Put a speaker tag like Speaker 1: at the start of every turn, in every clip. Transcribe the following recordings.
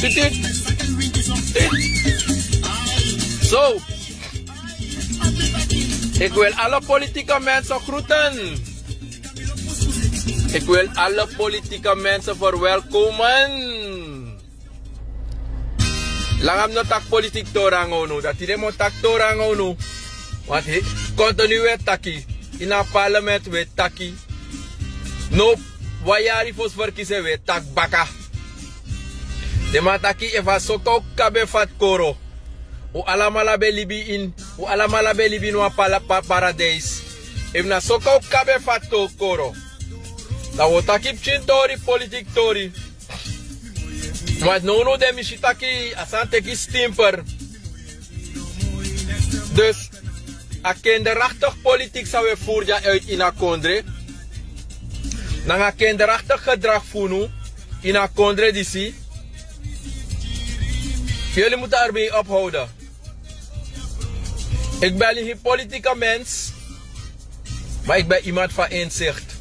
Speaker 1: Tut. Tut. Zo. Ik wil alle politieke mensen groeten. Ik wil alle politieke mensen verwelkomen. Langam no tak politiek torango nu. Dat hij mo tak torango nu. Want continu weer taki. In het parlement weer taki. No, wajari fos verkiezen weer tak baka. De mataki eva soko kabe fat koro. U alamala be libi in. U alamala be libi no pala pa paradise. If na soko kabe fat koro. Da wotakip chintori politik tori. Maar no no de mishitaki asante ki stimper. Dus a kinderachtig politiek zou we voeren uit in kondre. Dan a kinderachtig gedrag voeren in a kondre disi. Jullie moeten ermee ophouden. Ik ben geen politieke mens, maar ik ben iemand van inzicht.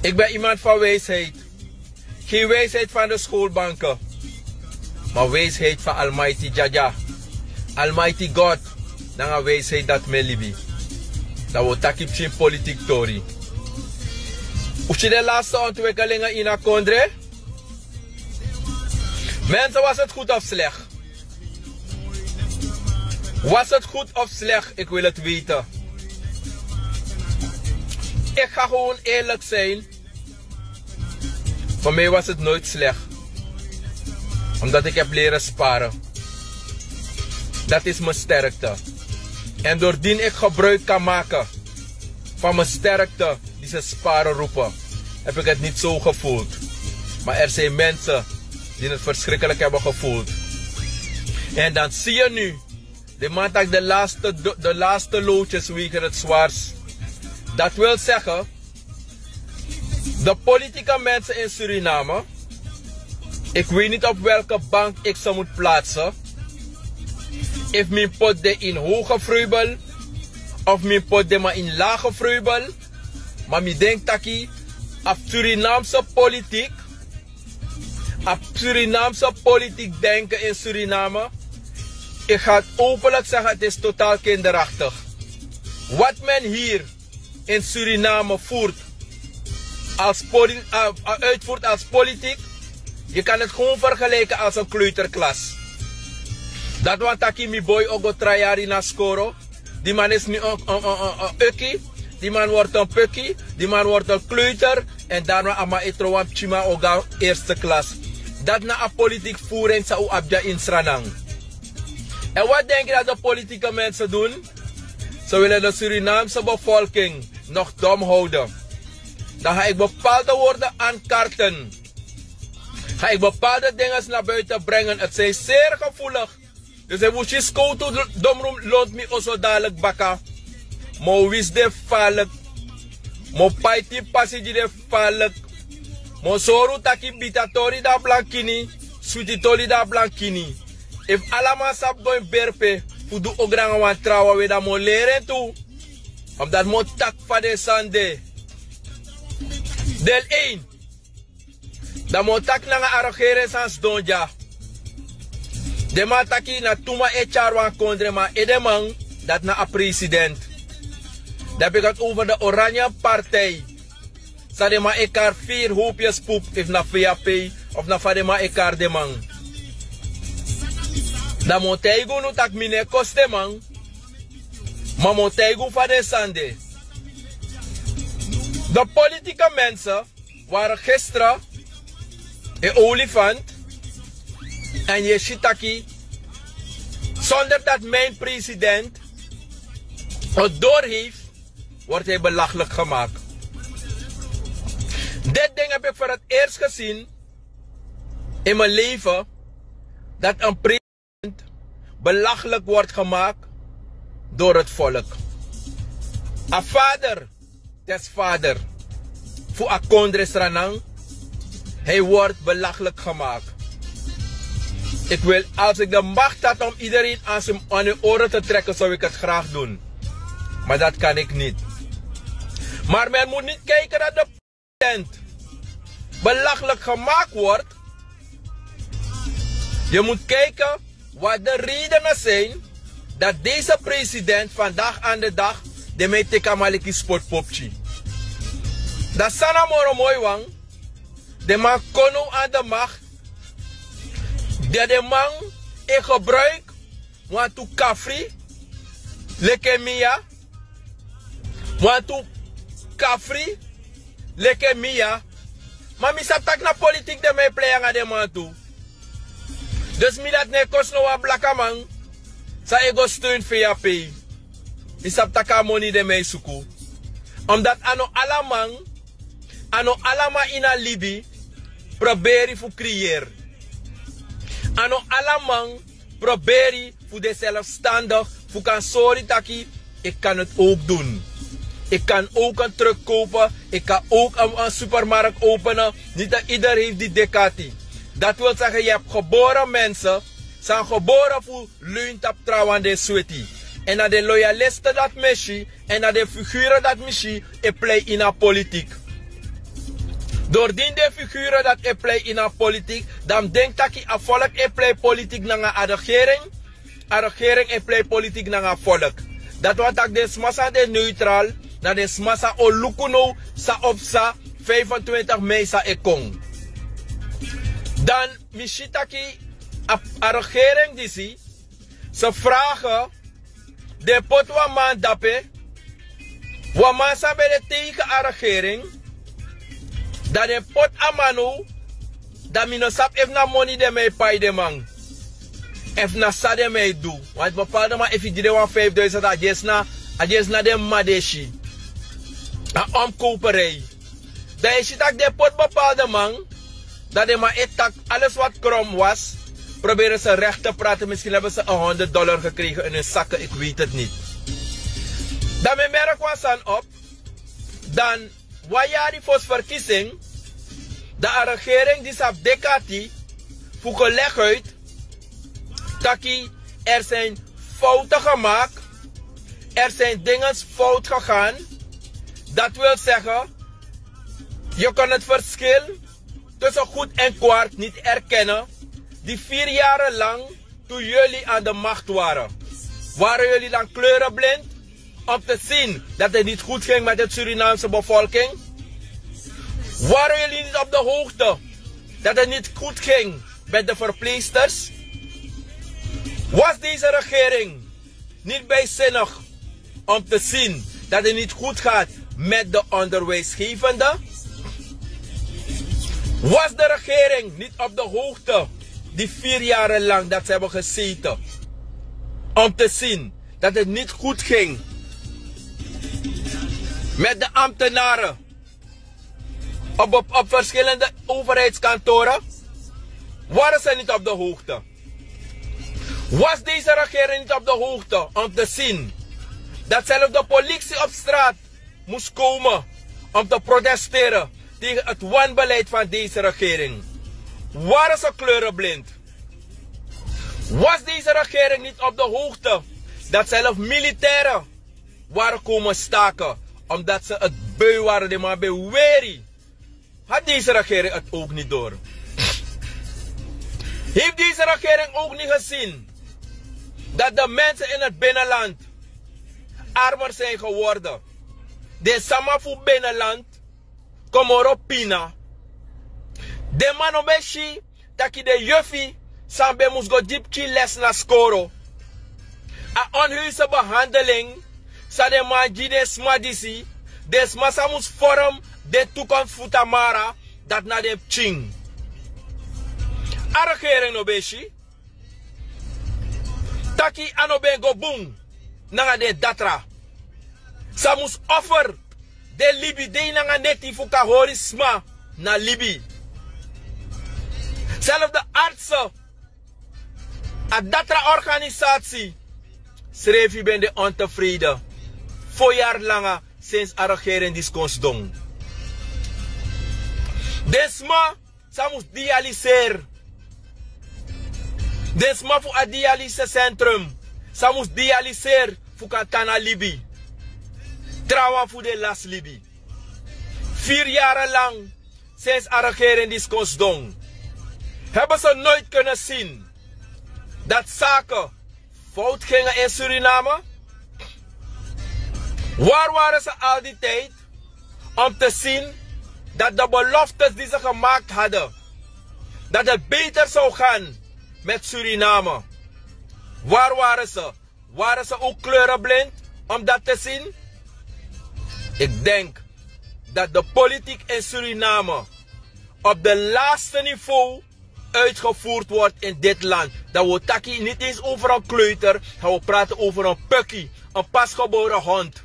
Speaker 1: Ik ben iemand van wijsheid. Geen wijsheid van de schoolbanken, maar wijsheid van Almighty Jaja. Almighty God, dan een wijsheid dat me libi. Dat wordt takip geen politiek tori. Hoe je de laatste ontwikkelingen in Akondre? Mensen, was het goed of slecht? Was het goed of slecht? Ik wil het weten. Ik ga gewoon eerlijk zijn. Voor mij was het nooit slecht. Omdat ik heb leren sparen. Dat is mijn sterkte. En doordien ik gebruik kan maken van mijn sterkte die ze sparen roepen, heb ik het niet zo gevoeld. Maar er zijn mensen die het verschrikkelijk hebben gevoeld. En dan zie je nu, de man dat de laatste, de laatste loodjes wegen het zwaarst. Dat wil zeggen, de politieke mensen in Suriname, ik weet niet op welke bank ik ze moet plaatsen. If mijn pot de in hoge vreubel, of mijn pot de maar in lage vreubel. Maar ik denk dat op Surinaamse politiek Surinaamse politiek denken in Suriname. Ik ga het openlijk zeggen, het is totaal kinderachtig. Wat men hier in Suriname voert als uh, uitvoert als politiek, je kan het gewoon vergelijken als een kleuterklas. Dat want taki mi boy ogo trajari na scoro. Die man is nu een, een, een, ukkie. Die man wordt een pukkie. Die man wordt een kleuter. En daarna ama etrowan chima oga eerste klas dat na een politiek voering zou abja in Sranang. En wat denk je dat de politieke mensen doen? Ze willen de Surinaamse bevolking nog dom houden. Dan ga ik bepaalde woorden aankarten. Ga ik bepaalde dingen naar buiten brengen. Het zijn zeer gevoelig. Dus ik moet je skoto domroem loont me oso dadelijk bakka. Mo wis de falk. Mo paiti passie de falk. Monsoru taki bitatori da blankini, sweetitori da blankini. If alama sap doin berpe, fudu ogranga wan trawa we da mo tu. Omdat mo tak fa de sande. Del 1. Da mo tak na nga arogere sans donja. De ma taki na tuma e charwan kondre ma edemang dat na a president. Dat begat over de Oranje Partij. Sadema ekar vier hoopjes poep if na VAP of na fadema ekar de man. Da moteigo no tak mine koste man. Maar moteigo van de sande. De politieke mensen waren gisteren een olifant en je shitaki zonder dat mijn president het doorheeft, wordt hij belachelijk gemaakt. Dit ding heb ik voor het eerst gezien in mijn leven. Dat een president belachelijk wordt gemaakt door het volk. Een vader, des vader. Voor Akondre Ranang. Hij wordt belachelijk gemaakt. Ik wil, als ik de macht had om iedereen aan zijn aan de oren te trekken, zou ik het graag doen. Maar dat kan ik niet. Maar men moet niet kijken naar de belachelijk gemaakt wordt Je moet kijken wat de redenen zijn dat deze president vandaag aan de dag de mij teka maliki sportpopchi. Dat sana moro. De man kono aan de macht. Dat de man e gebruik want to kafri lekemia want to kafri lekemia maar mi sap tak na politiek de play aan de man toe. Dus mi dat ne kost no wa blaka man. Sa ego steun voor je pay. Mi sap taka money de mij suku. Omdat ano alamang ano alama ina libi proberi fu creëer. Ano alamang proberi fu de zelfstandig fu kan sorry taki ik kan het ook doen. Ik kan ook een truck kopen. Ik kan ook een, supermarkt openen. Niet dat ieder heeft die Decati. Dat wil zeggen, je hebt geboren mensen. Zijn geboren voor leuntap trouwen de sweetie. En dat de loyalisten dat missie. En dat de figuren dat missie. Ik play in de politiek. Doordien de figuren dat ik play in de politiek. Dan denk dat een volk ik play politiek naar een regering. Een regering ik play politiek naar volk. Dat wat ik de massa de neutraal na de smasa o lukuno sa opsa 25 mei sa ekong. Dan mishitaki a, regering disi ze vragen de pot wa man dape wa man sa de tegen a regering dat de pot amanu dat mi no sap if na money de mij pay de man. If na sa de mij do. Want bepaalde if je die 5000 dat jes na a jes na de madeshi. Een omkoperij. Dat is dat de pot bepaalde man, dat de maar etak alles wat krom was, proberen ze recht te praten. Misschien hebben ze een 100 dollar gekregen in hun zakken, ik weet het niet. Dan mijn merk was aan op, dan waar die voor verkiezing, de regering die zat dekati, voor geleg uit, dat er zijn fouten gemaakt, er zijn dingen fout gegaan, dat wil zeggen, je kan het verschil tussen goed en kwaad niet erkennen. Die vier jaren lang, toen jullie aan de macht waren, waren jullie dan kleurenblind om te zien dat het niet goed ging met de Surinaamse bevolking? Waren jullie niet op de hoogte dat het niet goed ging met de verpleegsters? Was deze regering niet bijzinnig om te zien dat het niet goed gaat met de onderwijsgevende? Was de regering niet op de hoogte die vier jaren lang dat ze hebben gezeten om te zien dat het niet goed ging met de ambtenaren op, op, op verschillende overheidskantoren? Waren ze niet op de hoogte? Was deze regering niet op de hoogte om te zien dat zelfs de politie op straat moest komen om te protesteren tegen het wanbeleid van deze regering. Waren ze kleurenblind? Was deze regering niet op de hoogte dat zelfs militairen waren komen staken omdat ze het beu waren de beweri? Had deze regering het ook niet door? Heeft deze regering ook niet gezien dat de mensen in het binnenland armer zijn geworden? De samafu binnenland, komoro pina. De manobeshi, taki de juffie, sambe moest go diepki les na skoro. A onhuise behandeling, sa de manji de smadisi, de smasa moest vorm de toekomst futamara, dat na de ching. A regering no beshi, taki anobe go boom, na de datra. Samus offer de Libi de nga neti fuka horisma na Libi. Zelf de artsen. A datra organisatie. Schreef je ben de ontevreden. Voor jaar langer sinds a regering dong. Desma samus dialyseer. Desma voor a dialyse centrum. Samus dialyseer fuka tana Libi. Trouwen voor de Las Libi. Vier jaren lang sinds de regering die dong. Hebben ze nooit kunnen zien dat zaken fout gingen in Suriname? Waar waren ze al die tijd om te zien dat de beloftes die ze gemaakt hadden, dat het beter zou gaan met Suriname? Waar waren ze? Waren ze ook kleurenblind om dat te zien? Ik denk dat de politiek in Suriname op de laatste niveau uitgevoerd wordt in dit land. Dat we taki niet eens over een kleuter, gaan we praten over een pukkie, een pasgeboren hond.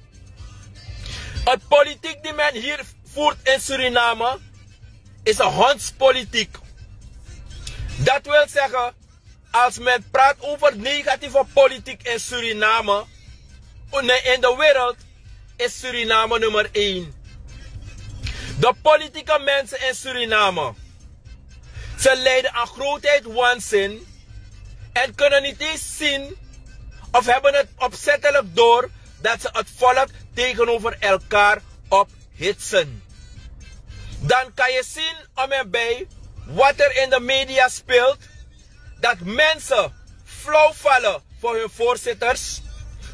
Speaker 1: Het politiek die men hier voert in Suriname is een hondspolitiek. Dat wil zeggen, als men praat over negatieve politiek in Suriname, in de wereld, is Suriname nummer 1. De politieke mensen in Suriname, ze lijden aan grootheid waanzin en kunnen niet eens zien of hebben het opzettelijk door dat ze het volk tegenover elkaar ophitsen. Dan kan je zien om en bij wat er in de media speelt, dat mensen flauw vallen voor hun voorzitters,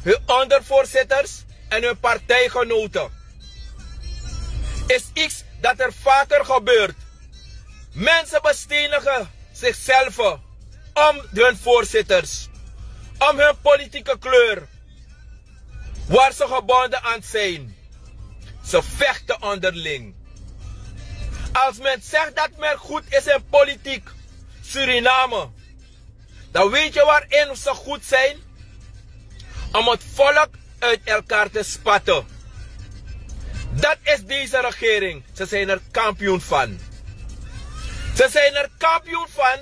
Speaker 1: hun ondervoorzitters en hun partijgenoten. Is iets dat er vaker gebeurt. Mensen bestenigen zichzelf om hun voorzitters, om hun politieke kleur, waar ze gebonden aan zijn. Ze vechten onderling. Als men zegt dat men goed is in politiek, Suriname, dan weet je waarin ze goed zijn? Om het volk uit elkaar te spatten. Dat is deze regering. Ze zijn er kampioen van. Ze zijn er kampioen van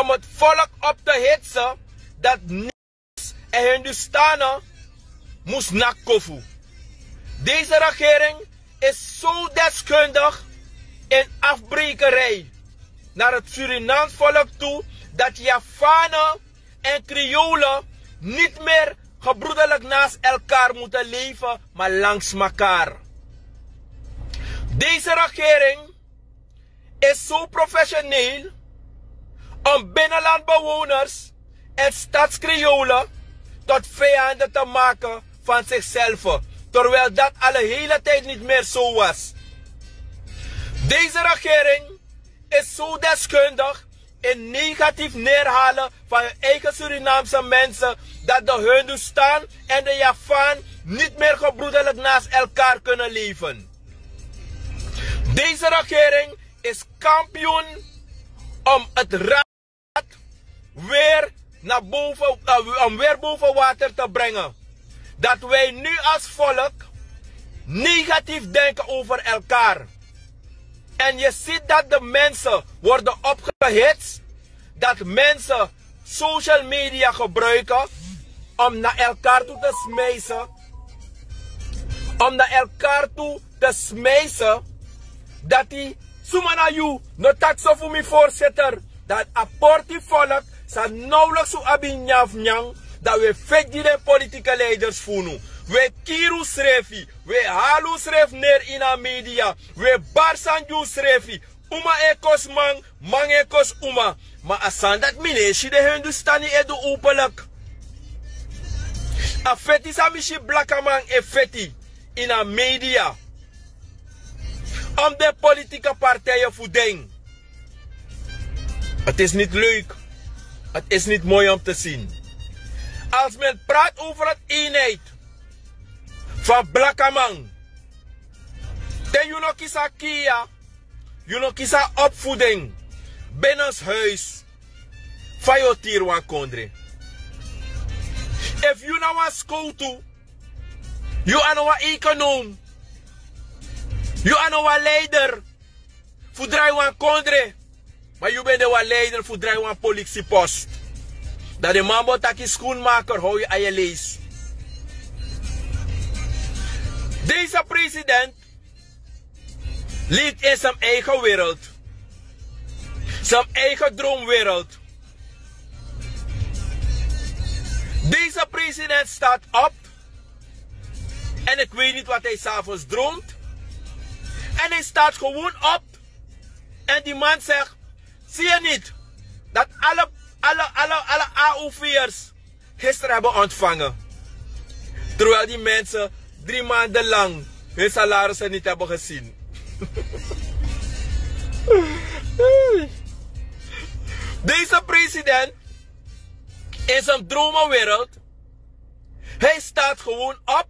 Speaker 1: om het volk op te hitsen dat niets en Hindustanen moest nakkofu. Deze regering is zo deskundig in afbrekerij naar het Surinaams volk toe dat Javanen en Kriolen niet meer gebroederlijk naast elkaar moeten leven, maar langs elkaar. Deze regering is zo professioneel om binnenlandbewoners en stadskriolen tot vijanden te maken van zichzelf. Terwijl dat al hele tijd niet meer zo was. Deze regering is zo deskundig in negatief neerhalen van hun eigen Surinaamse mensen dat de Hindustan en de Javaan niet meer gebroederlijk naast elkaar kunnen leven. Deze regering is kampioen om het raad weer naar boven, uh, om weer boven water te brengen. Dat wij nu als volk negatief denken over elkaar. En je ziet dat de mensen worden opgehitst. Dat mensen social media gebruiken om naar elkaar toe te smijzen. Om naar elkaar toe te smijzen. Dat die Sumana you, no tak zo voor mijn voorzitter. Dat apportie volk zal nauwelijks zo nyang. Dat we vet die politieke leiders voelen. We kiru srefi. We halu sref neer in de media. We barsanju srefi. Uma ekos man, man ekos uma. Maar asan dat mineshi de Hindustani edu openlijk. A feti sa mishi blakaman e feti in de media. Om de politieke partijen voeding. Het is niet leuk. Het is niet mooi om te zien. Als men praat over het eenheid van Blakkamang. Dan je nog kisa nog kisa opvoeding. Binnen huis. Van je kondre. If you nou was school to. You are nou econoom. You are nou leider. Voor draai kondre. Maar je bent de leider voor draai politiepost. Dat de mambo taki schoenmaker hou je aan je lees. Deze president leeft in zijn eigen wereld. Zijn eigen droomwereld. Deze president staat op. En ik weet niet wat hij s'avonds droomt. En hij staat gewoon op. En die man zegt, zie je niet dat alle alle, alle, alle AOV'ers gisteren hebben ontvangen. Terwijl die mensen drie maanden lang hun salarissen niet hebben gezien. Deze president in zijn dromenwereld. Hij staat gewoon op.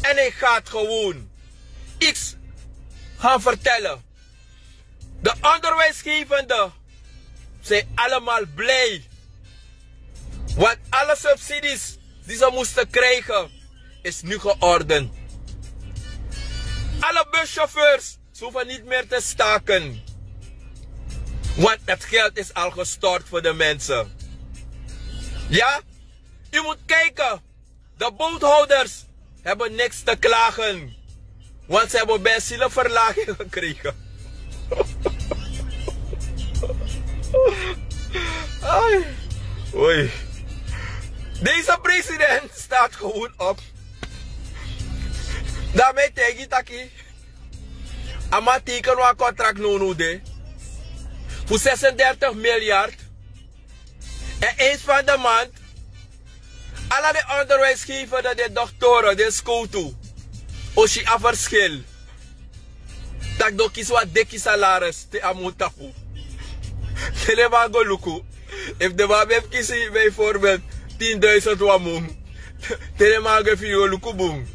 Speaker 1: En hij gaat gewoon iets gaan vertellen. De onderwijsgevenden zijn allemaal blij. Want alle subsidies die ze moesten krijgen, is nu geordend. Alle buschauffeurs ze hoeven niet meer te staken. Want het geld is al gestort voor de mensen. Ja? U moet kijken. De boothouders hebben niks te klagen. Want ze hebben best verlaging gekregen. Deze president staat gewoon op. Daarmee tegen taki. Ama teken een contract no de. Voor 36 miljard. En eens van de maand. Alle de onderwijsgevers, de doktoren, de school toe. Je een verschil. Dat doe kies wat dikke salaris te amutapu. Telema go luku. If de man heeft bijvoorbeeld 10.000 wamung. Telema go fi luku boom.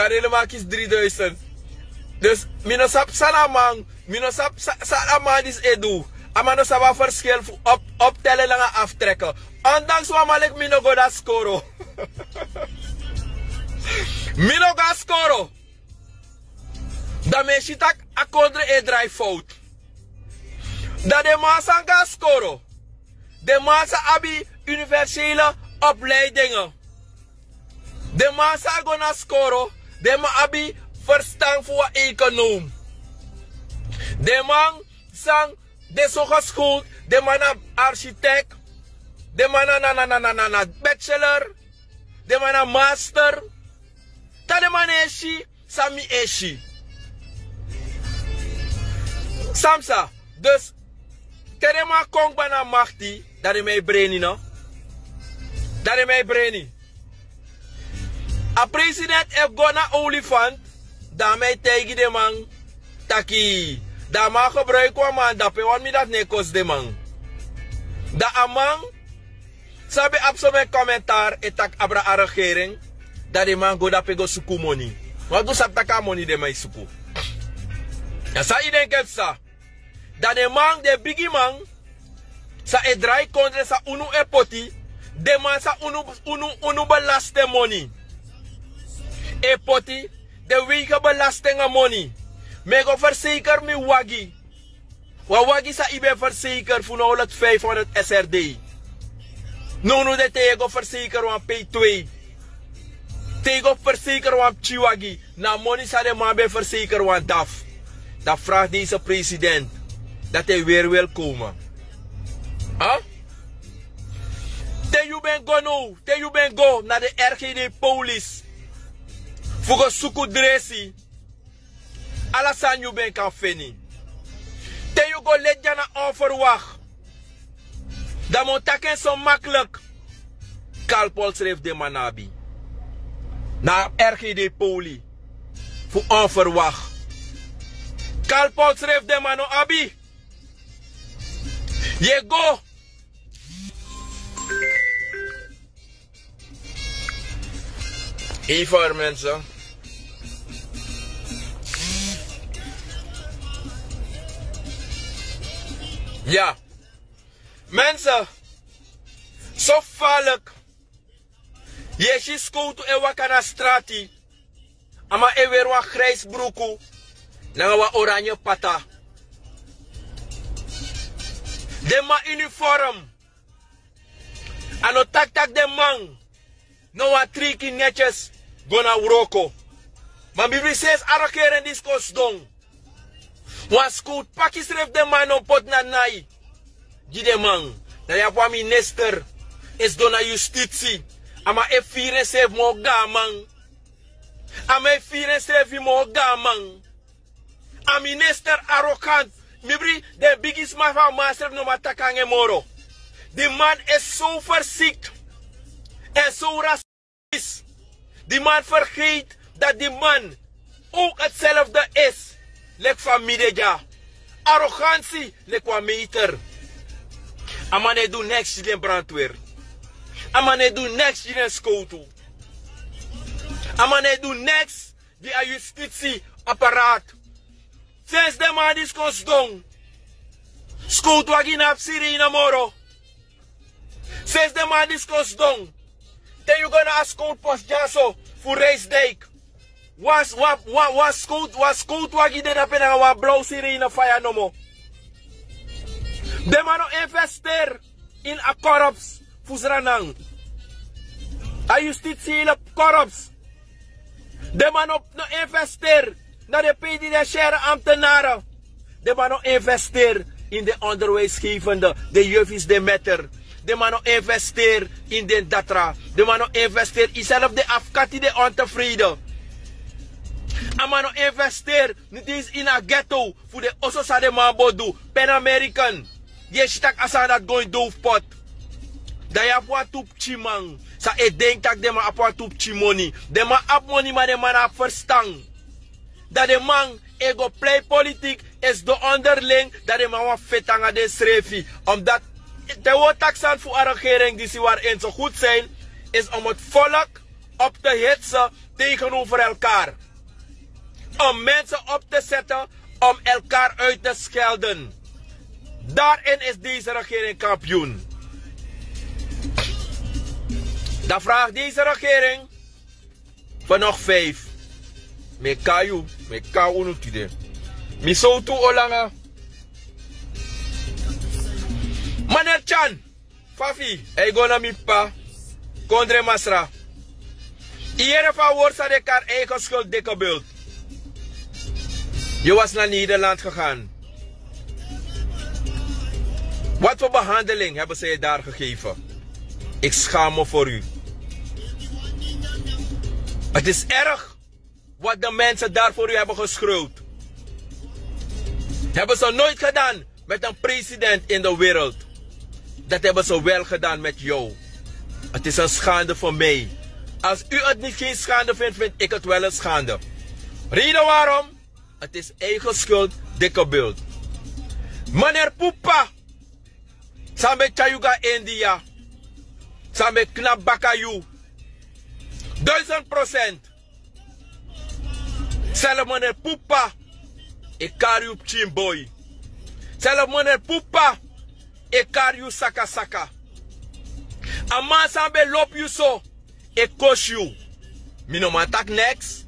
Speaker 1: Kan helemaal kies 3000. Dus mino sap salamang, mino sap salamang is edu. Amano sa wat verschil op, optellen en aftrekken. Ondanks wat malik mino go da scoro. mino ga scoro. Dan men shitak akondre e draai fout. Dat de massa ga scoro. De massa abi universele opleidingen. De massa go na scoro. De ma abi verstand voor econoom. De man sang de zo geschoold, de man architect, de man na bachelor, de man master. Ta de man eshi, sami eshi. Samsa, dus tere ma kong bana machti, dat is mijn brainy no. Dat is mijn brainy. A president heeft gona olifant, daarmee tegen de man, taki. Da ma gebruik wa man, da pe wan mi dat ne kos de man. Da amang, sabi apso mijn commentaar, etak abra a regering, dat de man go da pe go suku money. Wat do sap taka money de mij suku. Ja, sa iden ket sa. Dat de man, de bigi man, sa e draai kontre sa unu e poti, de man sa unu, unu, unu belaste money. E poti, de wege belasting money. Me go verzeker mi wagi. Wa wagi sa ibe verzeker voor nauwelijks 500 SRD. No no de te go verzeker wan P2. Te go verzeker wan chiwagi. Na money sa de man be verzeker wan DAF. Dat vraagt deze president dat hij weer wil komen. Huh? Te you ben go no, te you ben go naar de RGD police. Voor go suku dresi. Alasan you ben kan fini. Te you go let jana onverwacht. Dat moet taken zo makkelijk. Kalpol schreef de manabi. Naar RGD poli. Voor onverwacht. Kalpol schreef de mano abi. Je go. Even mensen. Ja. Mensen. Zo vaarlijk. Je ziet scoot en wakana strati. Ama e weer wat grijs broeku. Nanga wat oranje pata. De ma uniform. Ano tak tak de man. No wat triki netjes. Gona uroko. Maar bibi says arakeren diskos dong. Wan scoot pakis ref de man op pot na nai. Di de man. Na ya pa minister. Is dona justitie. Ama e firen sef mo gaman. Ama e firen sef mo gaman. A minister arrogant. Mibri de biggest mafa master no matakange moro. Die man is zo verziekt en zo racistisch. Die man vergeet dat die man ook hetzelfde is. Lek familie Arrogantie, lek meter. Amane doet niks in brandweer. Amane doet niks in schoto. Amane doet niks die a justitieapparaat. Sinds de man is konsdong. Schoot wagin op sirene moro. Sinds de man is konsdong. Then you gonna ask scout post jaso voor reisdijk. Was was was was scout was scout wagin den op en wa blauw sirene fire no mo. De man investeer in a korps fusranang. A justitie in korps. De man op no investeer naar de penitentiaire ambtenaren. De man investeer in de onderwijsgevende, de juffies, de metter. De man investeer in de datra. De man investeer in zelf de afkati de ontevreden. A man investeer niet in een ghetto voor de ososa de man bodu. Pan American. Je stak asa dat going doofpot. Dat je apwa tup chimang. Sa e denk tak de man apwa tup chimoni. De man ap money maar de man ap verstang. Dat de man ego play politiek is de onderling dat de man wat de. Omdat de woordtaxan voor de regering die ze waarin zo goed zijn, is om het volk op te hitsen tegenover elkaar. Om mensen op te zetten om elkaar uit te schelden. Daarin is deze regering kampioen. Dan vraagt deze regering voor nog vijf. Me kayu, me ka unu tide. Mi tu olanga. Maner Chan, Fafi, ei gona mi pa, kondre masra. Iere van woord de kar eigen schuld dikke bult. Je was naar Nederland gegaan. Wat voor behandeling hebben ze je daar gegeven? Ik schaam me voor u. Het is erg wat de mensen daar voor u hebben geschreeuwd. Hebben ze nooit gedaan met een president in de wereld. Dat hebben ze wel gedaan met jou. Het is een schande voor mij. Als u het niet geen schande vindt, vind ik het wel een schande. Reden waarom? Het is eigen schuld, dikke beeld. Meneer Poepa, Sambe Chayuga India, Sambe Knap Bakayu, duizend procent. Zelf meneer Poepa, ik kar u chimboy. Zelf meneer Poepa, ik kar u saka saka. Ama sambe lop you so, ik kosh you. Mino man tak next.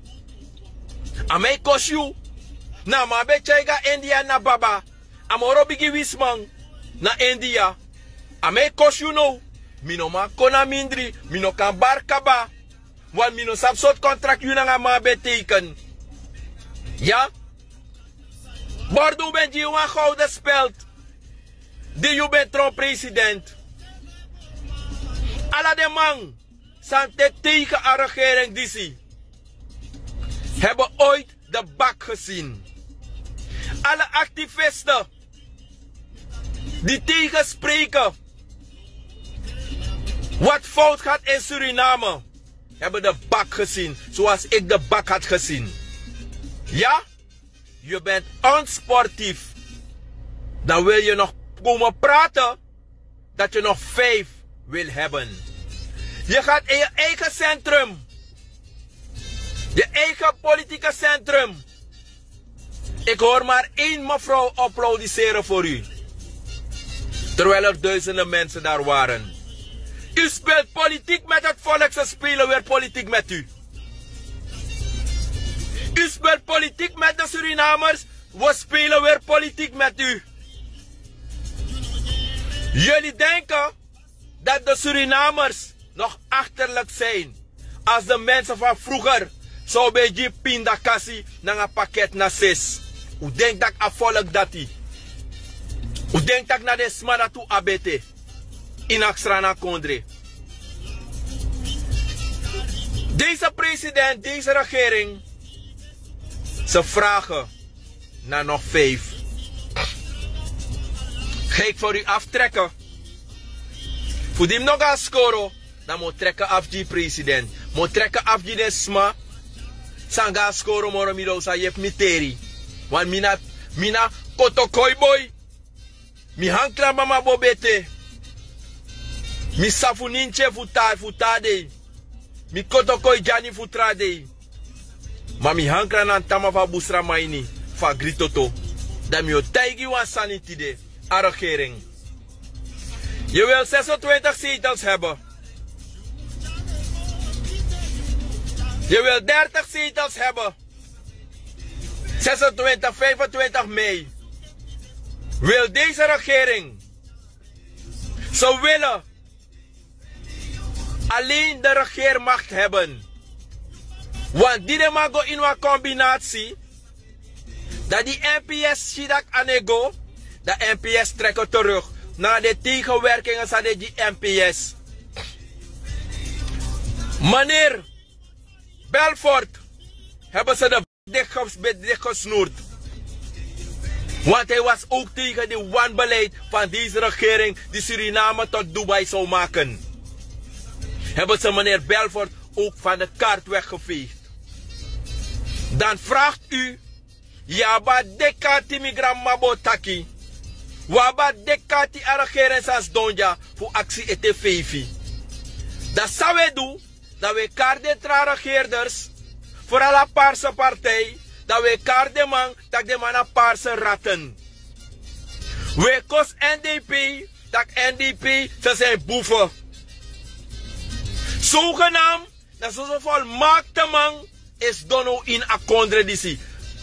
Speaker 1: Ama ik. Na ma be India na baba. Amoro bigi wisman na India. Ama ik kosh you no. Mino ma kona mindri, mino kan bar kaba. Want mino sap soort contract you na ma be teken. Ja? Bordo bent je een gouden speld. Die je bent trouw president. Alla de man zijn tegen de regering die zie. Hebben ooit de bak gezien. Alle activisten die tegenspreken wat fout gaat in Suriname, hebben de bak gezien zoals ik de bak had gezien. Ja? Je bent onsportief. Dan wil je nog komen praten dat je nog vijf wil hebben. Je gaat in je eigen centrum. Je eigen politieke centrum. Ik hoor maar één mevrouw applaudisseren voor u. Terwijl er duizenden mensen daar waren. U speelt politiek met het volk, ze spelen weer politiek met u. U speelt politiek met de Surinamers, we spelen weer politiek met u. Jullie denken dat de Surinamers nog achterlijk zijn. Als de mensen van vroeger zou bij je pindakassi naar een pakket naar. Hoe denkt dat ik volk dat die? Hoe denkt dat naar de smana toe abete? In Axrana Kondre. Deze president, deze regering ze vragen naar nog vijf. Ga ik voor u aftrekken? Voor die nog gaan scoren, dan moet trekken af die president. Moet trekken af die desma. San gaan scoren moro mido sa je miteri. Want mina, mina kotokoi boy. Mi hankla mama bobete. Mi safu ninche futa futade. Mi kotokoi jani futrade. Maar mi hankra nan tama fa busra maini. Fa gritoto. Dat mi o taigi wan sanitide. A regering. Je wil 26 zetels hebben. Je wil 30 zetels hebben. 26, 25 mei. Wil deze regering. Ze willen alleen de regeermacht hebben. Want die mago in een combinatie. Dat die NPS Shidak anego. De NPS trekken terug naar de tegenwerkingen van die NPS. Meneer Belfort hebben ze de dicht gesnoerd. Want hij was ook tegen de wanbeleid van deze regering die Suriname tot Dubai zou maken. Hebben ze meneer Belfort ook van de kaart weggeveegd. Dan vraagt u, Yaba dekati migram mabotaki. Waba dekati regering sans donja voor actie fevi. Dat zou we doen, dat we kaart tra regeerders, vooral Paarse partij, dat we kaart de man, dat de man Paarse ratten. We kos NDP, dat NDP, ze zijn boeven. Zogenaamd, dat ze volmaakte man is dono in a contradictie.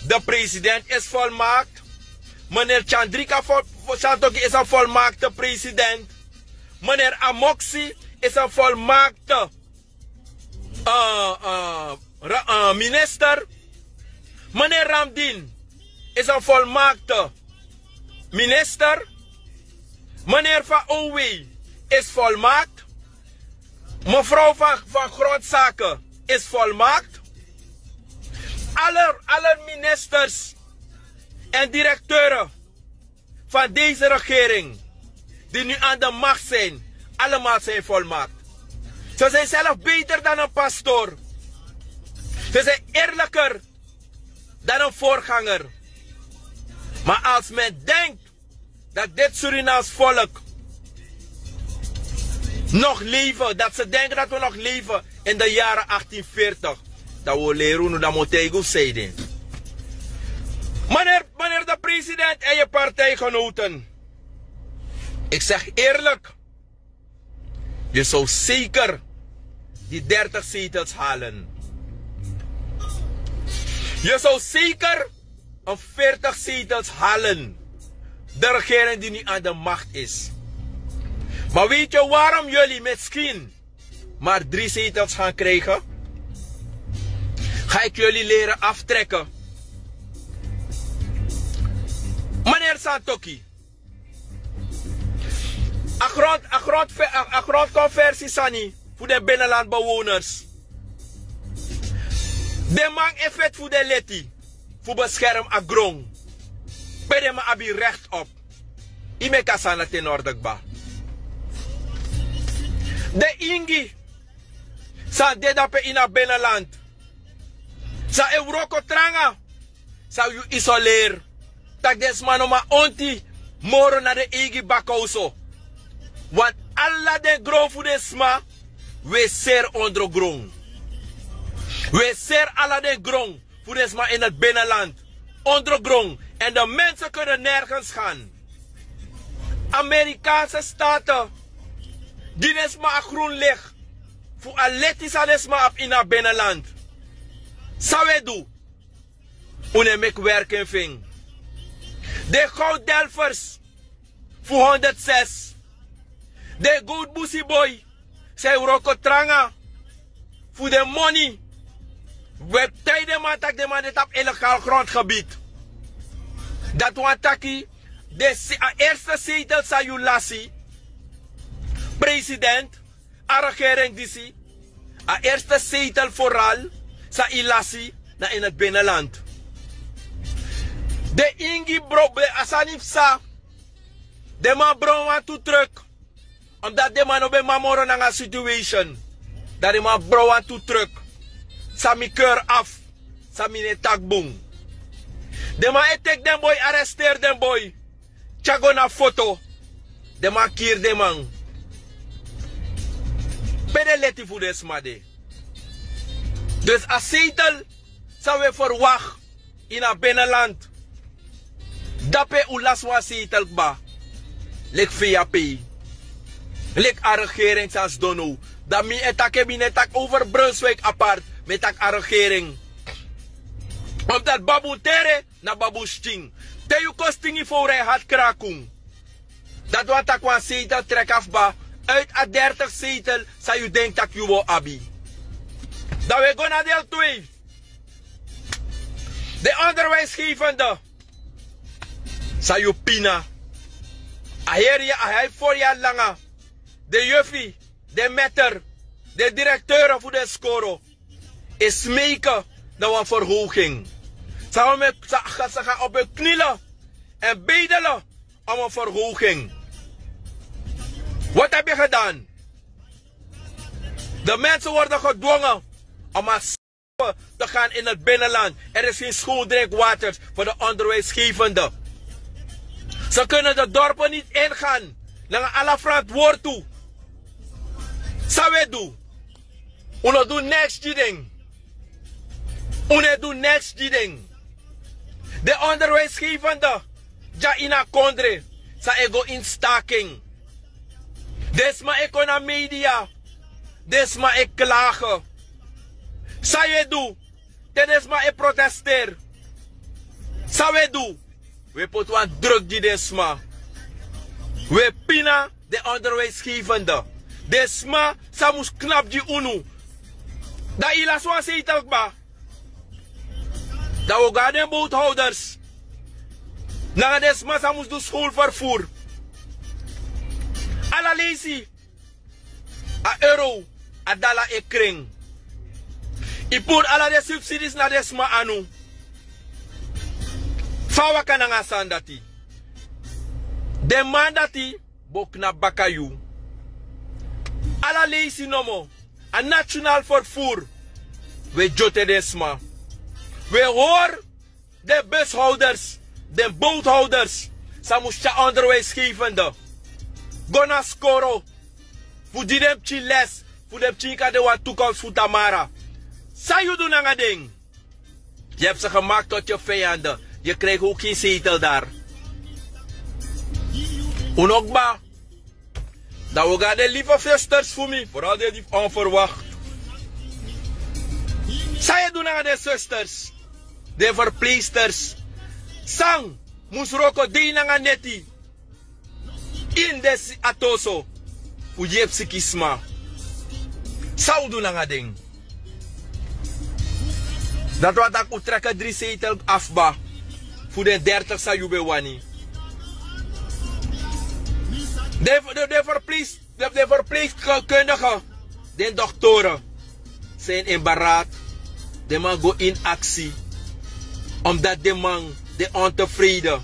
Speaker 1: De president is volmaakt. Meneer Chandrika Santoki is een volmaakte president. Meneer Amoxi is een volmaakte uh, uh, uh, minister. Meneer Ramdin is een volmaakte minister. Meneer Van Owe is volmaakt. Mevrouw van, van Grondzaken is volmaakt. Alle, alle ministers en directeuren van deze regering, die nu aan de macht zijn, allemaal zijn volmaakt. Ze zijn zelf beter dan een pastoor. Ze zijn eerlijker dan een voorganger. Maar als men denkt dat dit Surinaams volk nog leven, dat ze denken dat we nog leven in de jaren 1840, dat we leren hoe moet zeggen. Meneer, meneer de president en je partijgenoten. Ik zeg eerlijk. Je zou zeker die 30 zetels halen. Je zou zeker een 40 zetels halen. De regering die nu aan de macht is. Maar weet je waarom jullie misschien maar drie zetels gaan krijgen? Ga ik jullie leren aftrekken Meneer Santoki. Een grond, grond, grondconversie sani voor de binnenlandbewoners. De man effect voor de leti. Voor bescherm a grond. Bede me abi recht op. Ime kasana ten ordekba. De ingi. Sa dedape in a binnenland. Sa Euroko tranga. Sa u isoleer tak des manoma onti moro na de igi bakauso. Want alla de grond voor de sma, we ser ondergrond. We ser alla de grond sma in het binnenland. Ondergrond. En de mensen kunnen nergens gaan. Amerikaanse staten, die nesma groen licht. Voor aletis desma op in het binnenland. Zou we doen? Unemek werken ving. De gouddelvers voor 106. De good boy. Zij roko tranga. Voor de money. We tijden man tak de man dit op illegaal grondgebied. Dat want taki. De eerste zetel sa you lassie. President. A regering disi. A eerste zetel vooral. Sa ilasi. Na in het binnenland. De ingi bro asanif sa. De man bro wan tu truk. Omdat de man op een mamoro na situation. Dat de man bro aan toe terug. Sami keur af. Sami ne takboom. De man etek den boy, arresteer den boy. Chago na foto. De man kier de man. Bede leti voor de smade. Dus als zetel zou we verwachten in een binnenland. Dape ulas wa zetel ba. Lek VAP. Lek a regering sans dono. Dat mi etak heb tak over Brunswijk apart. Met a regering. Omdat babu tere na babu sting. Te yu kostingi voor hij had krakung. Dat wat tak wan zetel trek af ba. Uit a 30 zetel zou je denkt dat je wil abi. Dat we gaan naar deel 2. De onderwijsgevende. Zou je pina. Aher je, hij voor jaar langer. De juffie, de metter, de directeur voor de score. Is smeken naar een verhoging. Ze gaan op hun knielen en bedelen om een verhoging. Wat heb je gedaan? De mensen worden gedwongen om als te gaan in het binnenland. Er is geen schoondrinkwater voor de onderwijsgevende. Ze kunnen de dorpen niet ingaan. Naar alle verantwoord toe. Doen. Uno doen next ding. Uno doen next ding. De onderwijsgevende. Ja ina kondre. Sa ego in staking. Desma eko na media. Desma ek klagen. Sa je doen. Desma e protesteer. Sa we doen. We put druk die desma. We pina de onderwijsgevende. Desma sa mus knap die unu. Da ila swan se ba. De boothouders. Na desma sa mus do schoolvervoer. Ala lesi. A euro. A dala e kring. I put ala de subsidies na desma anu. Fawa kana nga sandati. De mandati bok na bakayu. Leisi nomo. A national vervoer. We jote desma. Hoor de bushouders, de boothouders. Samusha onderwijsgevende. Gona skoro. Voor die dem les. Voor dem chi de wat toekomst voor Tamara. Sa je doen aan ding. Je hebt ze gemaakt tot je vijanden. Je krijgt ook geen zetel daar. Unokba. Dat we gaan de lieve zusters voor me. Vooral die onverwacht. Sa je doen aan de zusters. De verpleegsters. Sang. Moes roko di na neti. In des atoso. Psychisma. Zou doen aan ding. Dat wat ik uittrekken drie zetel afba. Voor de 30 sa jube wani. De, de, de, verpleeg, de, de verpleegkundigen, de doktoren, zijn in baraat. De man go in actie. Omdat de man, de ontevreden,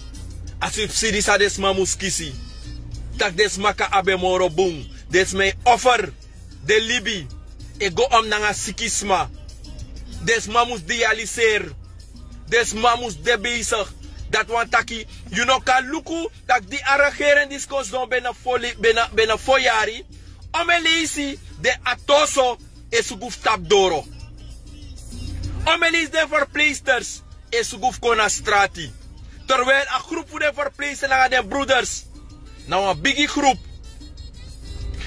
Speaker 1: als subsidies aan des man moest kiezen. Dat des maka abe moro boom. Des mij offer, de Libi. Go om een sikisma. Des mamus dialyseer. Des mamus de bezig. Dat want taki, you know kan luku, dat arrangeren die skos don bena foli, bena, bena foyari. Ome de atoso, is guf tap doro. Ome leisi de verpleesters, is guf kona strati. Terwijl een groep voor de verpleesters naar de broeders. Nou een biggie groep.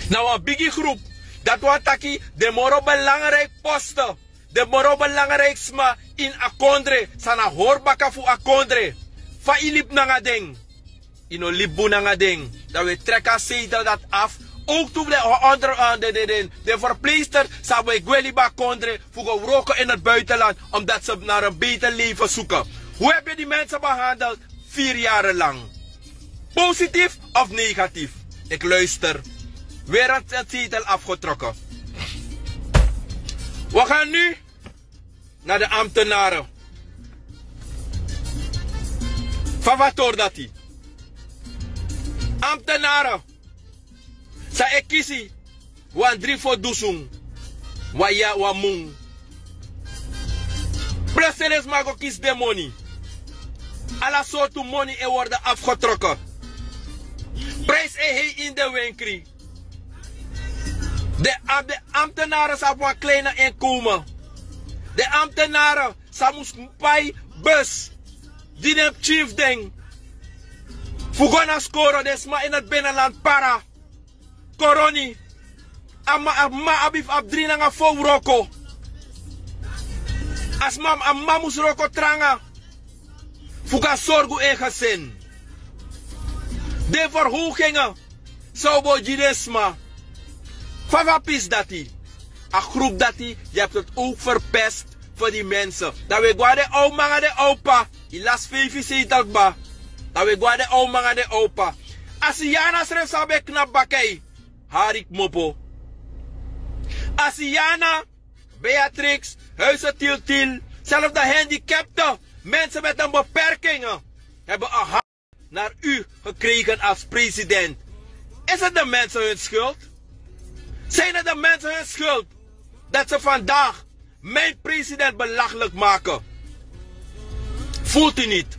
Speaker 1: Nou een biggie groep. Dat want taki, de moro belangrijk posten. De moro belangrijk sma in akondre. Sana horbaka fu akondre. Fa ilip na ding. Ino libu na ding. Dat we trekken zetel dat af. Ook toen de, onder, uh, de, de, de, de verpleegster zou we gweliba kondre voor in het buitenland. Omdat ze naar een beter leven zoeken. Hoe heb je die mensen behandeld? Vier jaren lang. Positief of negatief? Ik luister. Weer een titel afgetrokken. We gaan nu naar de ambtenaren. Van wat hoort dat die? Ambtenaren. Sa ekisi, wan drie voor dusung. Wa ya wa mung. President mag ook kies de money. Alle soorten money er worden afgetrokken. Prijs hij in de winkel. De, de ambtenaren zijn van kleine inkomen. De ambtenaren zijn moesten bij bus. Die neemt chief ding. Fugona scoren des maar in het binnenland para. Coroni, ama amma abif abdrina nga fo roko asmam amma mus roko tranga. Fuka sorgu ega sen de verhogingen Sobo jidesma favapis dati. A groep dati je hebt het ook verpest voor die mensen. Dat we guarde oma de opa. Ilas vvc dat ba. Dat we guarde oma de opa. Asiana sref sabe knap Harik mopo. Als Jana, Beatrix, Huizen Til Til, zelfs de gehandicapten, mensen met een beperking, hebben een hart naar u gekregen als president. Is het de mensen hun schuld? Zijn het de mensen hun schuld dat ze vandaag mijn president belachelijk maken? Voelt u niet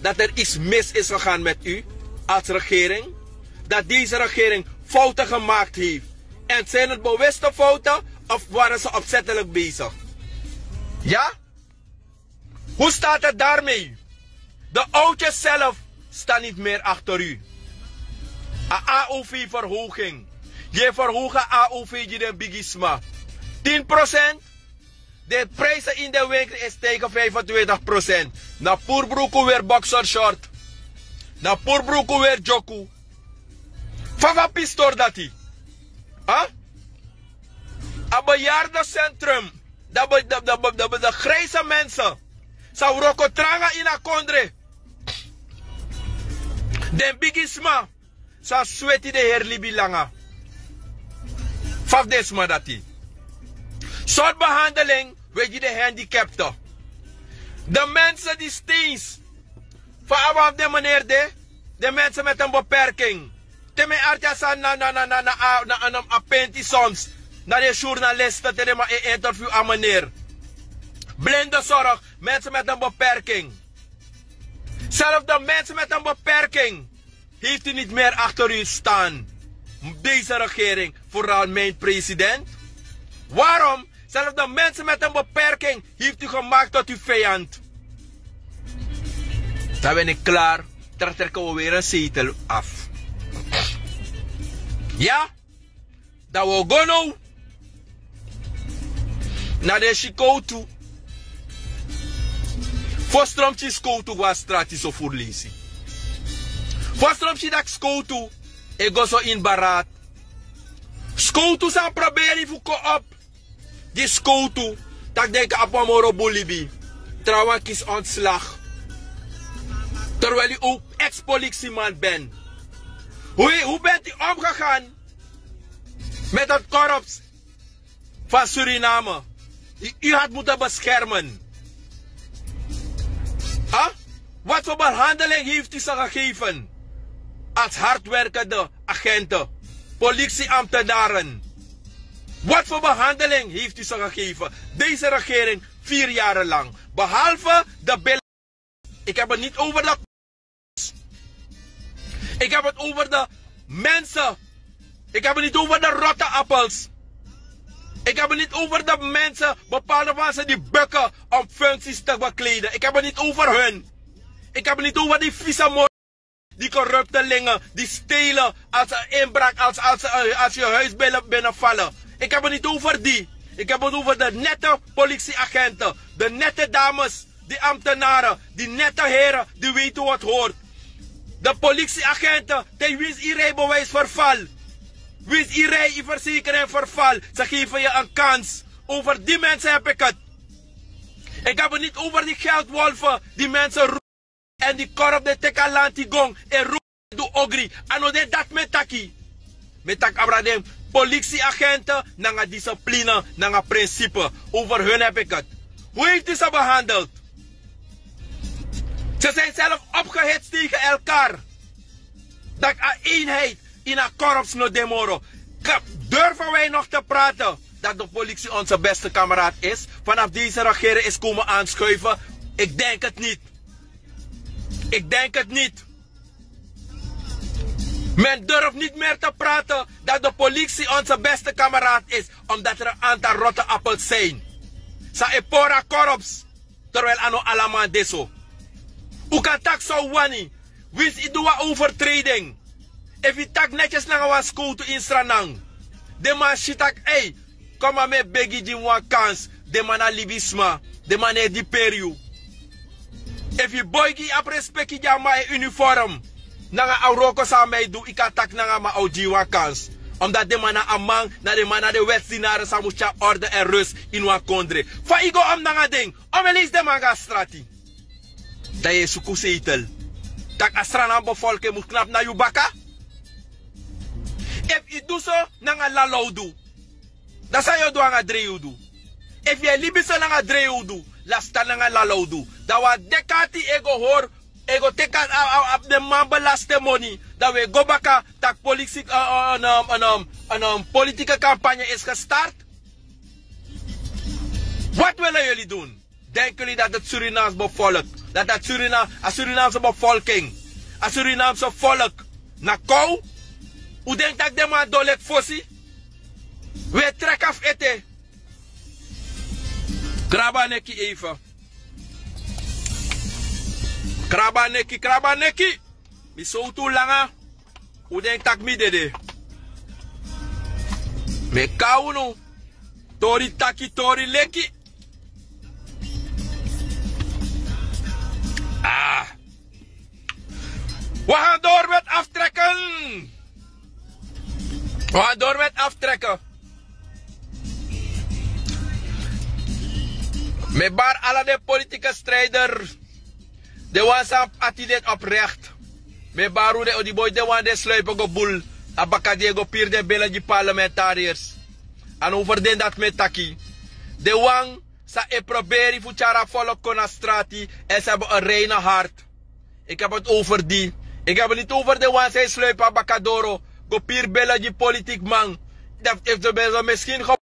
Speaker 1: dat er iets mis is gegaan met u als regering? Dat deze regering fouten gemaakt heeft? En zijn het bewuste fouten of waren ze opzettelijk bezig? Ja? Hoe staat het daarmee? De oudjes zelf staan niet meer achter u. A AOV-verhoging. Je verhoogt AOV de bigisma. 10%. De prijzen in de winkel is tegen 25%. Na purbroeko weer boxer short. Na purbroeko weer joku. Van pistor dat hij? Huh? Een bejaardencentrum. Dat de, de, de, de grijze mensen. Zou roko tranga in a kondre. Den bigisma. Sa sweaty de heer libi langa. Faf desma dati. Soort behandeling weet je de handicapten. De mensen die steens. Van de meneer de. De mensen met een beperking. Teme artisan na na na na na na na soms. Naar de journalisten te een interview aan meneer. Blinde zorg, mensen met een beperking. Zelfs de mensen met een beperking heeft u niet meer achter u staan. Deze regering, vooral mijn president. Waarom? Zelfs de mensen met een beperking heeft u gemaakt tot uw vijand. Dan ben ik klaar. Dan trekken we weer een zetel af. Ja? Dat we gaan naar de Chico toe. Voorstromtje skoutu was strati zo voorlezen. Voorstromtje dat skoutu, ik go zo in barat. Skoutu zijn proberen voor op. Die skoutu, dat denk ik op moro bolibi. Trouwens kies ontslag. Terwijl u ook ex-politieman bent. Hoe, hoe bent u omgegaan met het korps van Suriname? U, u had moeten beschermen. Huh? Wat voor behandeling heeft u ze gegeven? Als hardwerkende agenten, politieambtenaren. Wat voor behandeling heeft u ze gegeven? Deze regering vier jaar lang. Behalve de bill. Ik heb het niet over de. Ik heb het over de mensen. Ik heb het niet over de rotte appels. Ik heb het niet over de mensen, bepaalde mensen die bukken om functies te bekleden. Ik heb het niet over hun. Ik heb het niet over die vieze die corruptelingen, die stelen als ze inbraak, als, als, als je huis binnen, binnenvallen. Ik heb het niet over die. Ik heb het over de nette politieagenten, de nette dames, die ambtenaren, die nette heren, die weten wat hoort. De politieagenten, die wie is rijbewijs verval. Wie is rij, verzekering verval. Ze geven je een kans. Over die mensen heb ik het. Ik heb het niet over die geldwolven, die mensen. En die korp de tekalanti gong. En roepen do ogri. Ano de dat met taki. Met tak abradem. Politieagenten, nanga discipline, nanga principe. Over hun heb ik het. Hoe heeft ze behandeld? Ze zijn zelf opgehitst tegen elkaar. Dat eenheid in een korps no demoro. Durven wij nog te praten dat de politie onze beste kameraad is? Vanaf deze regering is komen aanschuiven? Ik denk het niet. Ik denk het niet. Men durft niet meer te praten dat de politie onze beste kameraad is, omdat er een aantal rotte appels zijn. Sa epora korps, terwijl ano allemaal deso. U kan tak zo wani, wins i doa overtreding. Je tak netjes naar een school to in Stranang, de man shitak, hey, kom maar met begi di een kans, de man a libisma, de man e di periu. If je boygi ap respecti jama e uniform, nanga auroko sa mij doe, ik attack nanga ma aujiwa kans. Omdat de mana amang, na de mana de wetsinare sa mucha orde en rust in wa kondre. Fa igo am nanga ding, om elis de manga strati. Da je suku seitel. Tak asrana bevolking moet knap na baka. If je doet zo, nanga lalau doe. Dat zou je doen aan het doe. If je libise nanga dreu doe, lasta nanga lalau doe. Dat wa dekati ego hoor ego teka up the man belaste money dat we go baka tak politiek uh, een, um, een, um, een, um, politieke campagne is gestart. Wat willen jullie doen? Denken jullie dat het Surinaams bevolk, dat het Surina, een Surinaamse bevolking, een Surinaamse volk, na kou? Hoe denkt dat de man dolek fossi? We trekken af eten. Kraba neki even. Kraba neki, kraba neki. Mi so tu langa. U denk tak mi dede. Me kauno. Tori taki, tori leki. Ah. We gaan door met aftrekken. We gaan door met aftrekken. Met bar alle de politieke strijder. De was atidet oprecht. Me baru de odi boy de wan de sluipen go boel. Abaka Diego pier de bellen die parlementariërs. En over den dat met taki. De wang sa e proberi fuchara volk kona strati. En ze hebben een reine hart. Ik heb het over die. Ik heb het niet over de wan zij sluipen abakadoro. Go pier bellen die politiek man. Dat heeft de misschien ge...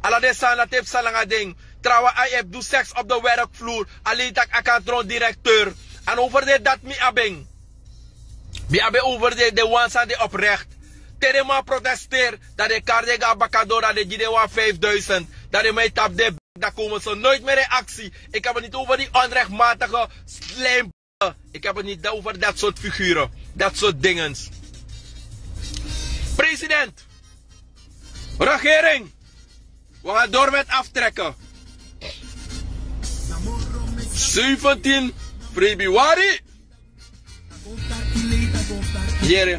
Speaker 1: Alla de san dat heeft salanga ding. Trouwen, hij heeft doe seks op de werkvloer. Alleen tak akadron directeur. En over dit dat mi abeng. Mi abeng over dit de ones de oprecht. Terema protesteer dat de kardega bakadora de jidewa 5000. Dat de mij tap de daar komen ze nooit meer in actie. Ik heb het niet over die onrechtmatige slijm. Ik heb het niet over dat soort figuren. Dat soort dingen. President. Regering. We gaan door met aftrekken. 17 Februari. Jere.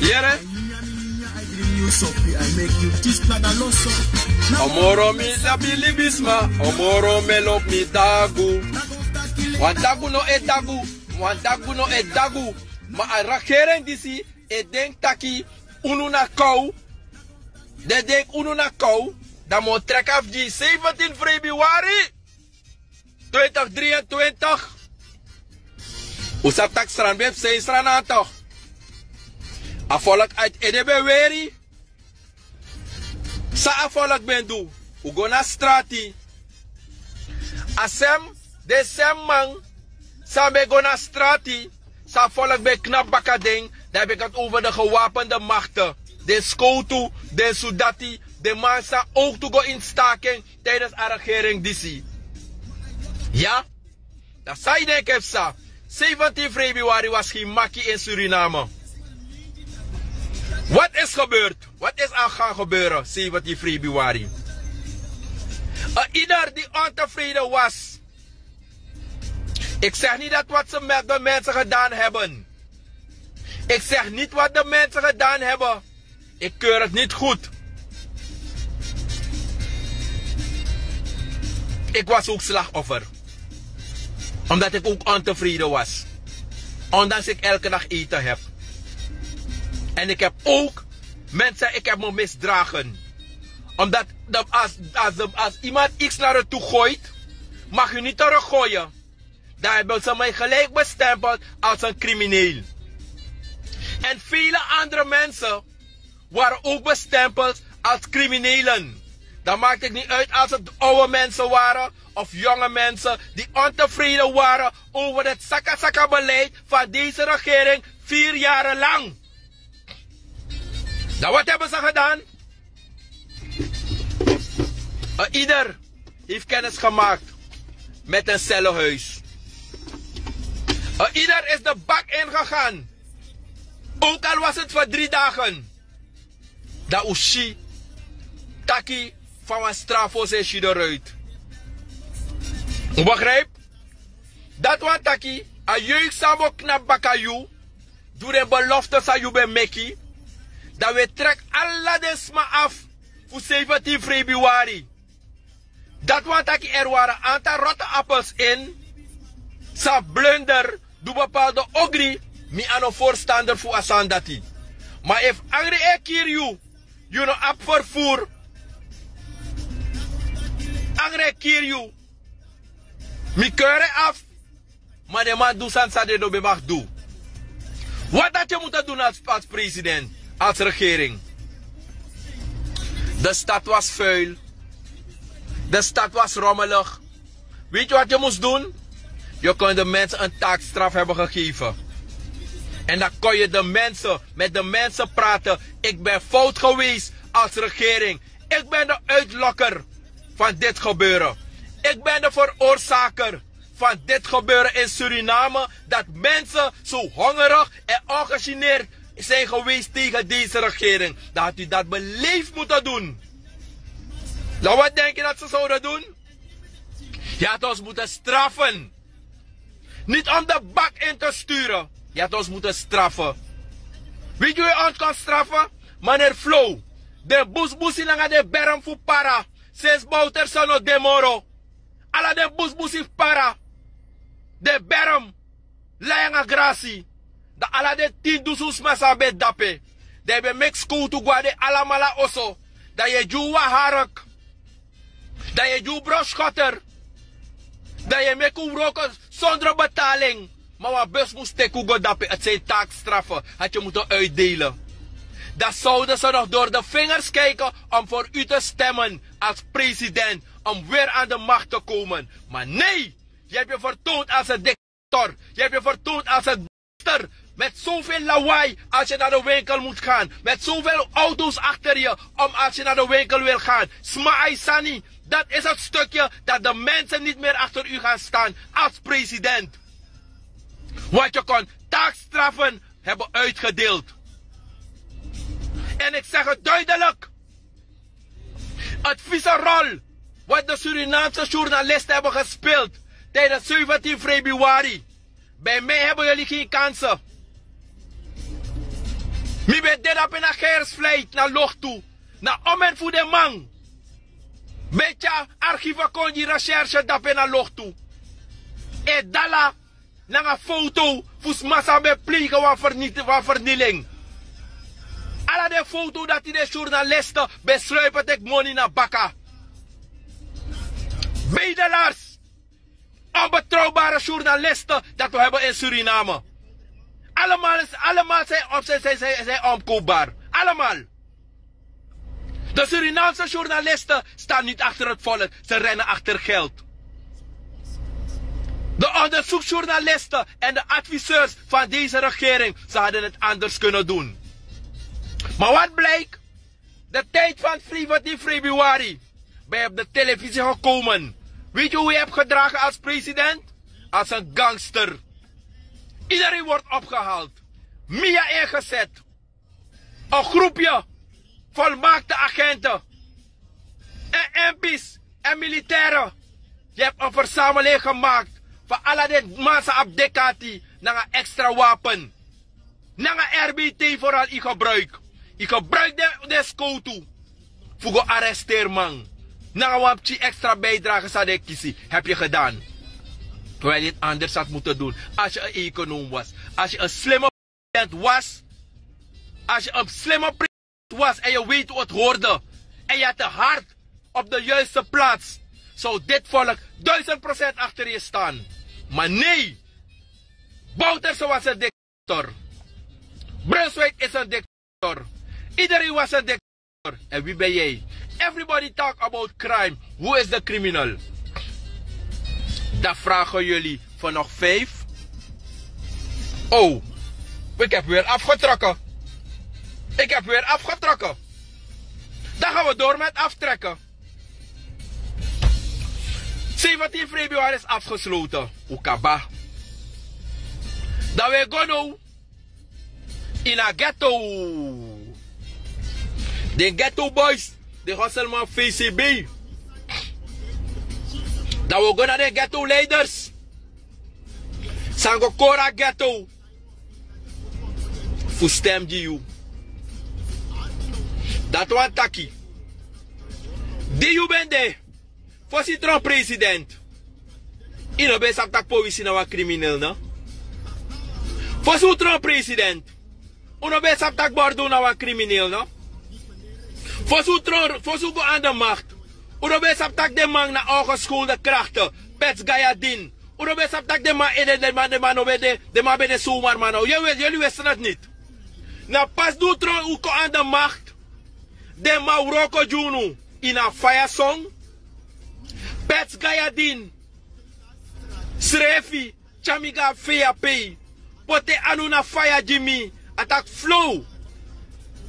Speaker 1: Jere. Omoro mi labili bisma, omoro melop mi dagu. Want dagu no e dagu, want dagu no e dagu. Ma a rakeren disi, e denk taki, unu na kou, de denk unu na kou, dan moet trek af die 17 februari 2023. Usap tak stran beb sei strana toch. A volk uit Edebe Weri. Sa a volk ben du. U go na strati. Asem, de sem man. Sa be go na strati. Sa volk be knap bakading. Dan heb ik het over de gewapende machten. De Skotu, de Sudati, de Massa ook te gaan in staking tijdens de regering DC. Ja? Dat zei ik heb 17 februari was geen makkie in Suriname. Wat is gebeurd? Wat is aan gaan gebeuren 17 februari? Ieder die ontevreden was. Ik zeg niet dat wat ze met de mensen gedaan hebben. Ik zeg niet wat de mensen gedaan hebben. Ik keur het niet goed. Ik was ook slachtoffer. Omdat ik ook ontevreden was. Ondanks ik elke dag eten heb. En ik heb ook mensen, ik heb me misdragen. Omdat als, als, als iemand iets naar het toe gooit, mag je niet teruggooien. dan hebben ze mij gelijk bestempeld als een crimineel. En vele andere mensen waren ook bestempeld als criminelen. Dan maakt het niet uit als het oude mensen waren of jonge mensen die ontevreden waren over het sakka beleid van deze regering vier jaren lang. Nou, wat hebben ze gedaan? Uh, ieder heeft kennis gemaakt met een cellenhuis. Uh, ieder is de bak ingegaan. Ook al was het voor drie dagen. Dat ushi taki van een strafo is eruit. Begrijp? Dat wat taki, a jeugd samo knap bakayu, doe de belofte sa you be meki, dat we trek alle desma af voor 17 februari. Dat wat taki er waren aantal rotte appels in, sa blunder, doe bepaalde ogri, mi ano voorstander voor asandati. Maar if angry ek hier you, you know, ap vervoer, angre kier you. Mi keure af. Maar de man doet san de dobe mag doen. Wat dat je moet doen als, als president, als regering. De stad was vuil. De stad was rommelig. Weet je wat je moest doen? Je kon de mensen een taakstraf hebben gegeven. En dan kon je de mensen, met de mensen praten. Ik ben fout geweest als regering. Ik ben de uitlokker van dit gebeuren. Ik ben de veroorzaker van dit gebeuren in Suriname. Dat mensen zo hongerig en ongegeneerd zijn geweest tegen deze regering. Dat had u dat beleefd moeten doen. Nou, wat denk je dat ze zouden doen? Je had ons moeten straffen. Niet om de bak in te sturen. Je had ons moeten straffen. Weet je hoe ons kan straffen? Meneer Flow. De busbusi langa de berm voor para. Ses bouter sono demoro. Ala de busbusi para. De berm. Layanga grasi. Da ala de tin dusus masa be dape. De be mek school to guade ala mala oso. Da je ju harak. Da je ju broschotter. Da je mek roken zonder betaling. Maar wat bus moest teku go dape. Het zijn taakstraffen. Had je moeten uitdelen dan zouden ze nog door de vingers kijken om voor u te stemmen als president. Om weer aan de macht te komen. Maar nee, je hebt je vertoond als een dictator. Je hebt je vertoond als een dictator. Met zoveel lawaai als je naar de winkel moet gaan. Met zoveel auto's achter je om als je naar de winkel wil gaan. Smaai Sani, dat is het stukje dat de mensen niet meer achter u gaan staan als president. Want je kon taakstraffen hebben uitgedeeld. En ik zeg het duidelijk. Het vieze rol wat de Surinaamse journalisten hebben gespeeld tijdens 17 februari. Bij mij hebben jullie geen kansen. Mi ben dit op een geersvleit naar Loch toe. Naar om voor de man. Beetje archieven kon recherche dat naar Loch toe. En dala naar een foto voor massa beplegen van vernieling. Alla de foto dat die de journalisten besluipen ik money naar bakka. Bedelaars. Onbetrouwbare journalisten dat we hebben in Suriname. Allemaal, zijn, zijn, zijn, zijn, zijn omkoopbaar. Allemaal. De Surinaamse journalisten staan niet achter het volk, ze rennen achter geld. De onderzoeksjournalisten en de adviseurs van deze regering, ze hadden het anders kunnen doen. Maar wat blijkt? De tijd van 14 februari je op de televisie gekomen. Weet je hoe je hebt gedragen als president? Als een gangster. Iedereen wordt opgehaald. Mia ingezet. Een groepje volmaakte agenten. En MP's en militairen. Je hebt een verzameling gemaakt van alle dit massa op Dekati naar extra wapen. Naar een RBT vooral in gebruik. Ik gebruik de, de scoutu. Voor te arresteer man. Na een extra bijdrage zou ik kiezen. Heb je gedaan. Terwijl je het anders had moeten doen. Als je een econoom was. Als je een slimme president was. Als je een slimme president was en je weet het hoorde. En je had de hart op de juiste plaats. Zou dit volk duizend procent achter je staan. Maar nee, Bouterse was een dictator. Brunswijk is een dictator. Iedereen was een dictator. En wie ben jij? Everybody talk about crime. Who is the criminal? Dat vragen jullie van nog vijf. Oh, ik heb weer afgetrokken. Ik heb weer afgetrokken. Dan gaan we door met aftrekken. 17 februari is afgesloten. Ukaba. Dan we gaan in een ghetto. De ghetto boys, de gaan VCB. Dan we gaan naar de ghetto leiders. Sango Kora ghetto. Voor stem you. Dat was taki. Die you ben de. Voor citron president. Ino ben sap tak politie na wa crimineel na. Voor citron president. Uno ben sap tak bordo na wa crimineel na. Voor citron, voor zo aan de macht. Uno ben sap tak de man na ongeschoolde krachten. Pets Gayadin. Uno ben sap tak de man ede de man de man obede de man bede zomaar man. Jullie wisten het niet. Na pas doe tron uko aan de macht de Mauroko Junu in a fire song. Pets Gayadin. Srefi. Chamiga Fea Pay. Pote anuna fire Jimmy. Attack flow.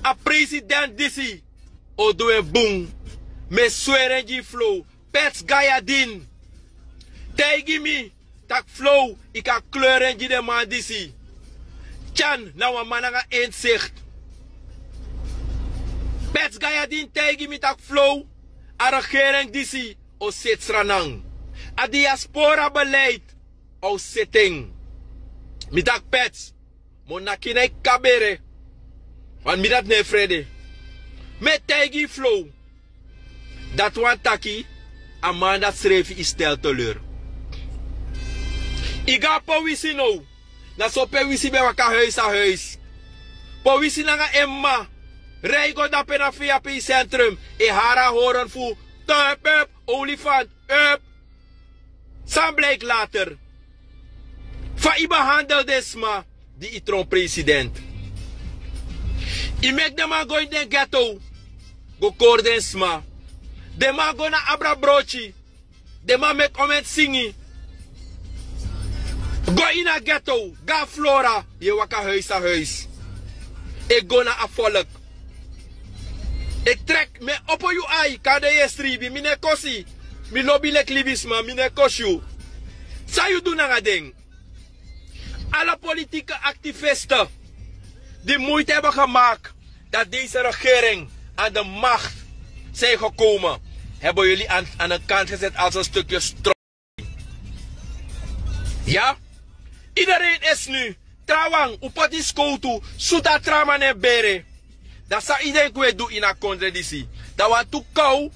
Speaker 1: A president disi. Odoe boom. Me swerenji flow. Pets Gayadin. Tegi mi. Tak flow. Ika kleurenji de man disi. Chan. Nou een mananga inzicht. Pets gaya din tegi mi tak flow. A regering disi o sitsranang. A diaspora beleid o. Mi tak pets. Mo nakinay kabere. Want mi dat ne frede. Me tegi flow. Dat wan taki. Amanda Srefi is stel teleur. Iga po wisi nou. Na so pe wisi be waka huis a huis. Po wisi nanga emma. Rijgo dat pena via P centrum. E hara horen voor tuip up, olifant up. Sam later. Van i behandel desma die itron president. I mek de man go in den ghetto. Go korden De man go na abra brochi. De man mek omet singi. Go in a ghetto. Ga flora. Je waka huis a huis. Ik go na a volk. Ik trek me op je ai, kade je stribi, mine kosi. Mi lobby lek libisma, mine kosju. Sa je doen naar ding. Alle politieke activisten die moeite hebben gemaakt dat deze regering aan de macht zijn gekomen, hebben jullie aan, aan de kant gezet als een stukje stro. Ja? Iedereen is nu trawang, upati tu, suta traman bere. Dat sa iedereen kwe do in a contradici. Dat wa tu kou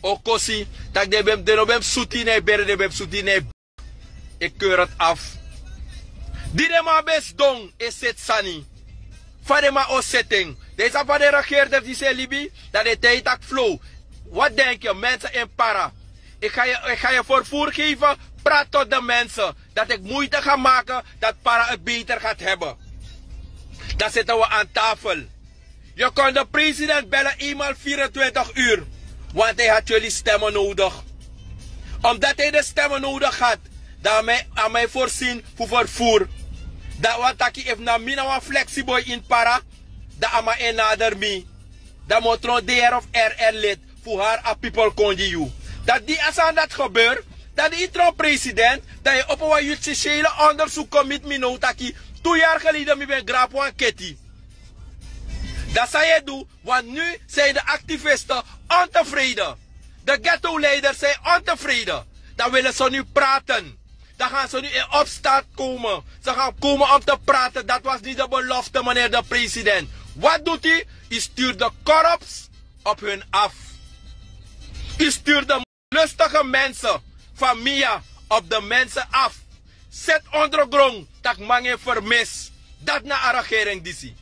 Speaker 1: o kosi. Dat de bem de no bem ne bere de bem suti ne. Ik keur het af. Die de ma best dong is het sani. Fade ma o setting. Deze van de regeerder die zei Libi. Dat de tijd ak flow. Wat denk je mensen in para? Ik ga, je, ik ga je vervoer geven. Praat tot de mensen. Dat ik moeite ga maken. Dat para het beter gaat hebben. Dan zitten we aan tafel. Je kon de president bellen eenmaal 24 uur. Want hij had jullie stemmen nodig. Omdat hij de stemmen nodig had. Mij aan mij voorzien voor vervoer. Dat wat taki heeft na mina wa flexiboy in para. Dat ama en nader mi. Dat moet tron DR of RR lid. Voor haar a people kon je Dat die als aan dat gebeurt. Dat die intro president. Dat je op een justitiële onderzoek komt met no taki. Twee jaar geleden mi ben grap wan ketty. Dat zou je doen, want nu zijn de activisten ontevreden. De ghetto-leiders zijn ontevreden. Dan willen ze nu praten. Dan gaan ze nu in opstand komen. Ze gaan komen om te praten. Dat was niet de belofte, meneer de president. Wat doet hij? Hij stuurt de korps op hun af. Hij stuurt de lustige mensen van Mia op de mensen af. Zet ondergrond dat man je vermis. Dat na regering die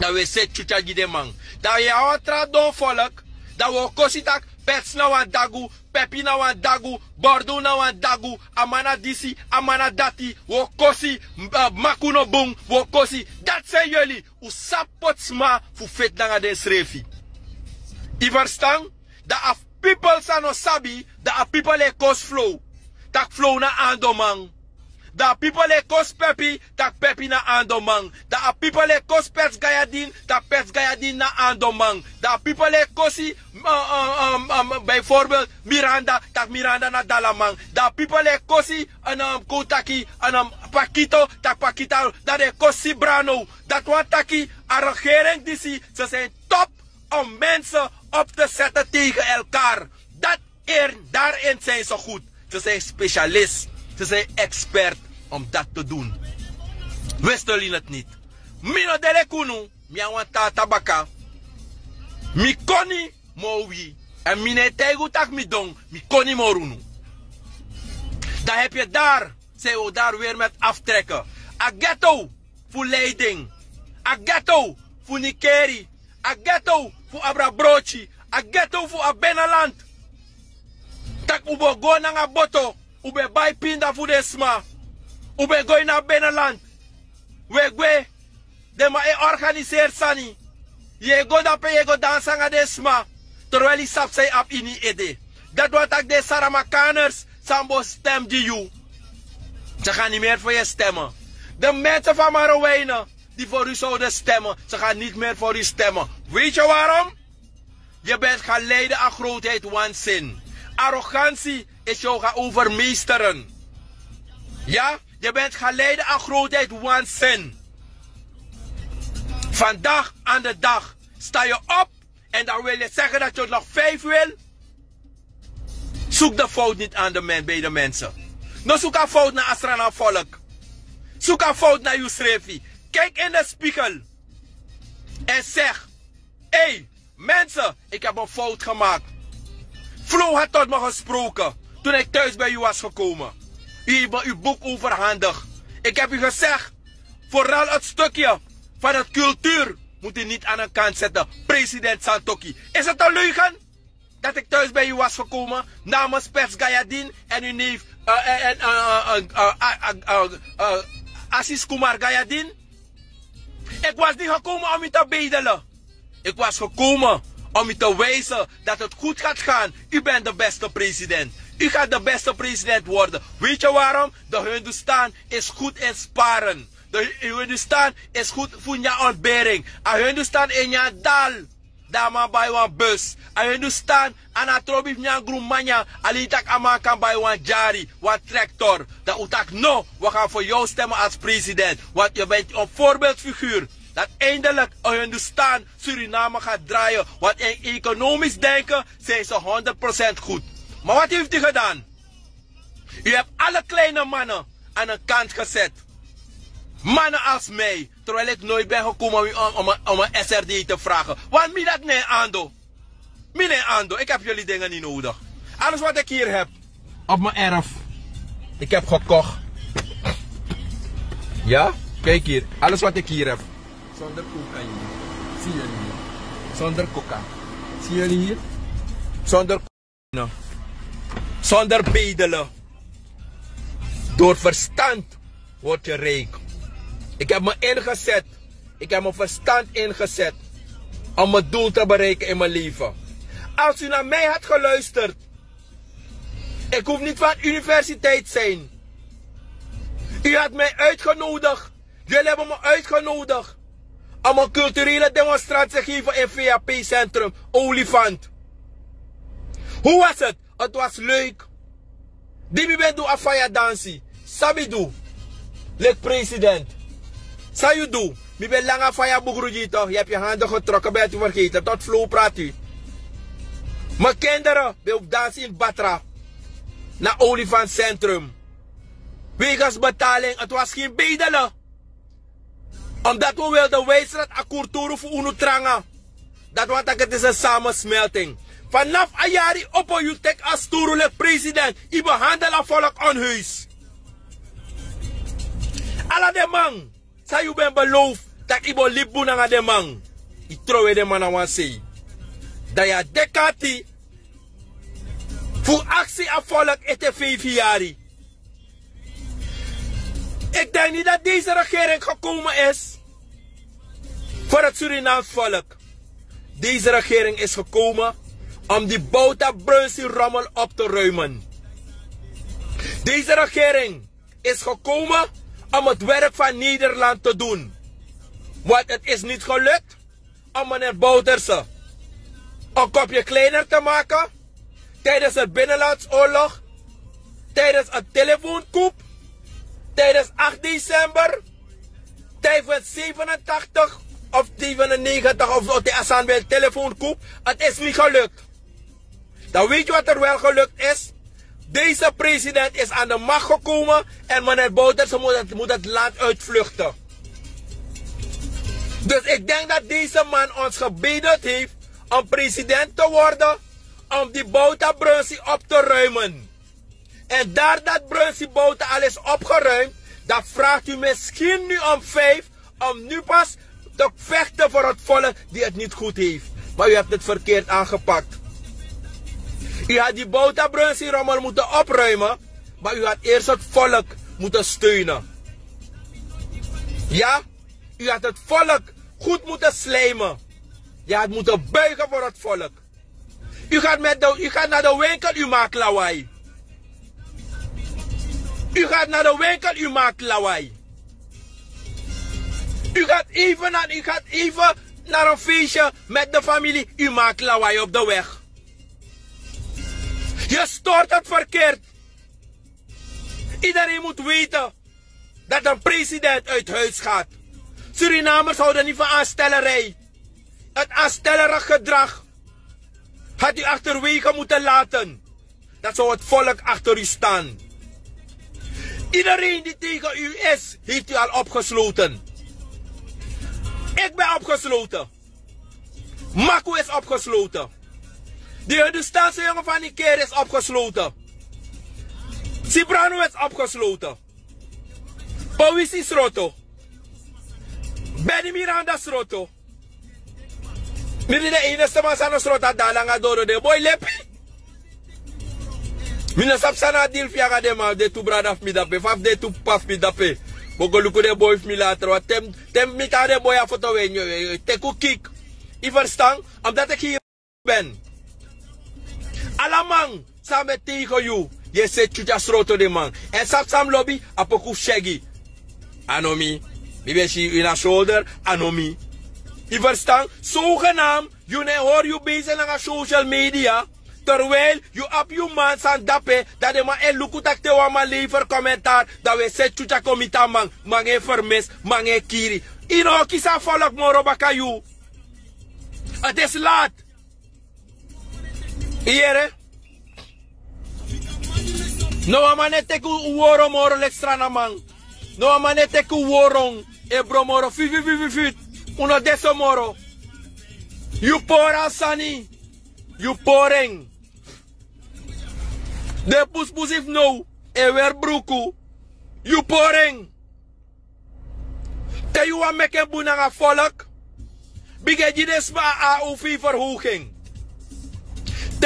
Speaker 1: dat we se chucha man. Dat we awa tra don volk. Dat we kosi tak pets na wan dagu pepi na dagu, bordo na dagu, amana disi, amana dati, wo kosi, uh, makuno bung, wo kosi. Dat zijn jullie. U sapotsma fu fit nanga den srefi. I verstaan? Da af people sa no sabi, da a people e kos flow. Tak flow na andomang. Da people e kos pepi, tak pepi na andomang. Da people e kos pets gayadin, tak pets gayadin na andomang. Da people kosi, uh, uh, um, um, bijvoorbeeld Miranda, tak Miranda na dalamang. Da people e kosi, an um, kotaki, an um, Pakito, tak Pakita, da de kosi brano. Dat wat taki, a regering disi, ze zijn top om mensen op te zetten tegen elkaar. Dat er, daarin zijn ze goed. Ze zijn specialist. Ze zijn expert om dat te doen. Wisten jullie het niet? Mino dele kunu, mi awanta tabaka. Mi koni mowi. En mine tegu tak mi dong, mi koni morunu. Dan heb je daar, zijn we daar weer met aftrekken. A ghetto voor leiding. A ghetto voor Nikeri. A ghetto voor Abrabrochi. A ghetto voor Abenaland. Tak ubo go na boto. Ube bay pinda voor desma. Ube go na Benaland. We gwe. De ma e organiseer sani. Je go da pe je go dansa nga desma. Terwijl die sap say ap ini ede. Dat wat ik de Saramakaners sambo stem die you. Ze gaan niet meer voor je stemmen. De mensen van Marowijnen die voor u zouden stemmen, ze gaan niet meer voor u stemmen. Weet je waarom? Je bent geleiden aan grootheid waanzin. Arrogantie is jou gaan overmeesteren. Ja, je bent geleiden aan grootheid waanzin. Vandaag aan de dag sta je op en dan wil je zeggen dat je nog vijf wil. Zoek de fout niet aan de men, bij de mensen. No zoek een fout naar Asrana volk. Zoek een fout naar Yusrefi. Kijk in de spiegel. En zeg. Hé, hey, mensen, ik heb een fout gemaakt. Flo had tot me gesproken toen ik thuis bij u was gekomen. U heeft uw boek overhandigd. Ik heb u gezegd, vooral het stukje van het cultuur moet u niet aan een kant zetten. President Santoki. Is het een leugen dat ik thuis bij u was gekomen namens Pers Gayadin en uw neef Assis Kumar Gayadin? Ik was niet gekomen om u te bedelen. Ik was gekomen om u te wijzen dat het goed gaat gaan. U bent de beste president. U gaat de beste president worden. Weet je waarom? De Hindustan is goed in sparen. De Hindustan is goed voor je ontbering. A Hindustan in je dal. Dama bij een bus. A Hindustan anatrobi van grumanya. Alitak ama kan bij een jari. Wat tractor. Dat utak no. We gaan voor jou stemmen als president. Want je bent een voorbeeldfiguur dat eindelijk Hindustan Suriname gaat draaien. Want in economisch denken zijn ze 100% goed. Maar wat heeft u gedaan? U hebt alle kleine mannen aan een kant gezet. Mannen als mij, terwijl ik nooit ben gekomen om, om, om een SRD te vragen. Want mi dat nee ando. Mi nee ando, ik heb jullie dingen niet nodig. Alles wat ik hier heb, op mijn erf, ik heb gekocht. Ja, kijk hier, alles wat ik hier heb. Zonder cocaïne. Zie jullie hier? Zonder coca. Zie jullie hier? Zonder cocaïne. Zonder bedelen. Door verstand word je rijk. Ik heb me ingezet. Ik heb mijn verstand ingezet. Om mijn doel te bereiken in mijn leven. Als u naar mij had geluisterd. Ik hoef niet van universiteit zijn. U had mij uitgenodigd. Jullie hebben me uitgenodigd. Om een culturele demonstratie te geven in VAP-centrum Olifant. Hoe was het? Het was leuk. Dimi ben do afaya dansi. Sabi do. Lek president. Sa you do. Mi ben lang afaya toch. Je hebt je handen getrokken bij het vergeten. Tot flow praat u. Mijn kinderen ben op dansen in Batra. Naar Olifant Centrum. Wegens betaling. Het was geen bedelen. Omdat we wilden wijzen dat akkoord voor Unutranga. Dat wat het is een samensmelting. Vanaf Ayari op je tek als toerlijk president. I behandelen volk onhuis. Alla de man. Sa you ben. Dat ibo libu na de man. I trowe de man aan say. Dat ja dekati. Voor actie aan volk de VVR. Ik denk niet dat deze regering gekomen is voor het Surinaams volk. Deze regering is gekomen om die Bouta rommel op te ruimen. Deze regering is gekomen om het werk van Nederland te doen. Want het is niet gelukt om meneer Bouterse een kopje kleiner te maken tijdens het binnenlandsoorlog, tijdens een telefoonkoep, tijdens 8 december, tijdens 87 of 97 of, of de Assanbel telefoonkoep. Het is niet gelukt. Dan weet je wat er wel gelukt is? Deze president is aan de macht gekomen en meneer Bouters moet het, moet het land uitvluchten. Dus ik denk dat deze man ons gebeden heeft om president te worden, om die Bouta Brunsie op te ruimen. En daar dat Brunsie Bouta al is opgeruimd, dan vraagt u misschien nu om vijf, om nu pas te vechten voor het volk die het niet goed heeft. Maar u hebt het verkeerd aangepakt. U had die Bouta Brunsie rommel moeten opruimen, maar u had eerst het volk moeten steunen. Ja, u had het volk goed moeten slijmen. Je had moeten buigen voor het volk. U gaat, met de, u gaat naar de winkel, u maakt lawaai. U gaat naar de winkel, u maakt lawaai. U gaat even naar, u gaat even naar een feestje met de familie, u maakt lawaai op de weg. Je stort het verkeerd. Iedereen moet weten dat een president uit huis gaat. Surinamers houden niet van aanstellerij. Het aanstellerig gedrag had u achterwege moeten laten. Dat zou het volk achter u staan. Iedereen die tegen u is, heeft u al opgesloten. Ik ben opgesloten. Maku is opgesloten. De Hindustaanse jongen van die keer is opgesloten. Sibrano is opgesloten. Powisi Sroto. Benny Miranda Sroto. Miri de enige man sana Srota de boy lepi. Mina sap sana dil fiaga de ma de tu brada mi dape. Faf de tu paf mi dape. Bogo luku de boy mi later. Tem, tem mi ta de boy a foto wenyo. Teku. I verstaan? Omdat ik hier ben. Alamang, samen tegen you. Je zet je sroto de man. En sap sam lobby, apoku shaggy. Anomi. Maybe she in a shoulder, anomi. Je verstaan? Zogenaamd, je hoor je bezig naar social media. Terwijl je op je man san dape, dat de man en lukutak te wama lever commentaar, dat we zet chucha komita man, man e vermis, man e kiri. Ino kisa volk moro baka you. Het is laat. Hier, No amane teku uoro moro lekstrana man. No amane teku worong e bro moro fi fi fi fi. Uno deso moro. You pora sani. You poreng. De pus if no. E wer bruku. You poreng. Te you a meke bunanga volk. Bige jides ma a ufi verhoging.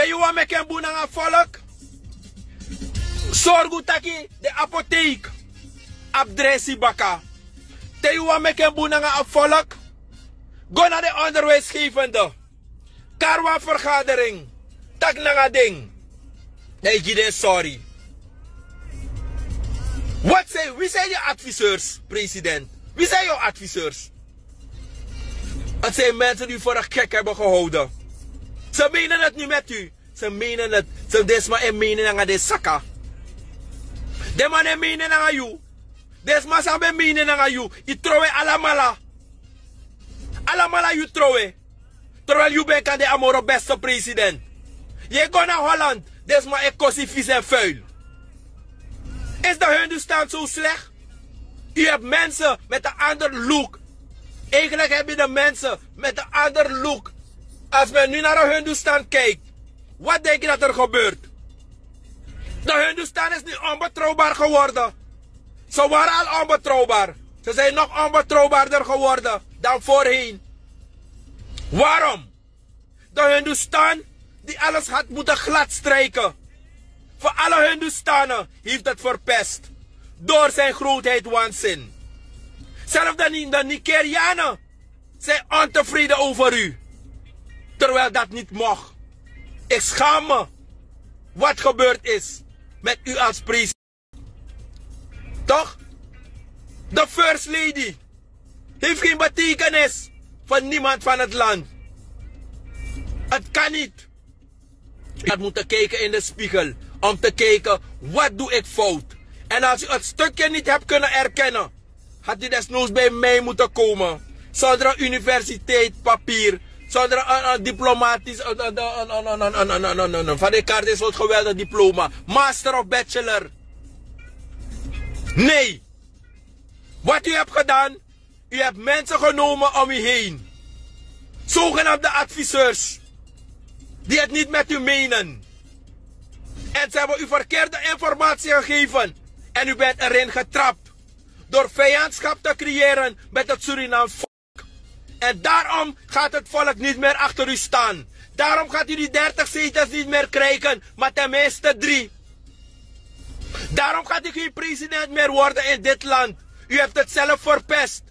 Speaker 1: Te you a meke bunanga volk. Zorgu taki de apotheek. Abdresi baka. Te you a meke bunanga a volk. Go naar de onderwijsgevende. Karwa vergadering. Tak nga ding. Nee, je sorry. Wat zijn, wie zijn je adviseurs, president? Wie zijn jouw adviseurs? Het zijn mensen die voor een gek hebben gehouden. Ze menen het niet met u. Ze menen het. Ze desma en menen aan de saka. De man en menen aan u. Desma sabe menen aan u. I trowe alamala. Alamala you trowe. Terwijl je bent aan de amoro beste president. Je gaat naar Holland. Desma ik kosie vies en vuil. Is de Hindustan zo slecht? U hebt mensen met een ander look. Eigenlijk heb je de mensen met een ander look. Als men nu naar de Hindustan kijkt, wat denk je dat er gebeurt? De Hindustan is nu onbetrouwbaar geworden. Ze waren al onbetrouwbaar. Ze zijn nog onbetrouwbaarder geworden dan voorheen. Waarom? De Hindustan die alles had moeten gladstrijken. alle Hindustanen heeft het verpest. Door zijn grootheid waanzin. Zelfs de, de Nigerianen zijn ontevreden over u. Terwijl dat niet mag. Ik schaam me wat gebeurd is met u als president. Toch? De First Lady heeft geen betekenis van niemand van het land. Het kan niet. Je had moeten kijken in de spiegel om te kijken wat doe ik fout. En als u het stukje niet hebt kunnen erkennen, had u desnoods bij mij moeten komen. Zonder universiteit papier, zonder een, een diplomatisch, van de kaart is het geweldig diploma. Master of bachelor. Nee. Wat u hebt gedaan, u hebt mensen genomen om u heen. Zogenaamde adviseurs. Die het niet met u menen. En ze hebben u verkeerde informatie gegeven. En u bent erin getrapt. Door vijandschap te creëren met het Surinaams. En daarom gaat het volk niet meer achter u staan. Daarom gaat u die 30 zetels niet meer krijgen, maar tenminste drie. Daarom gaat u geen president meer worden in dit land. U heeft het zelf verpest.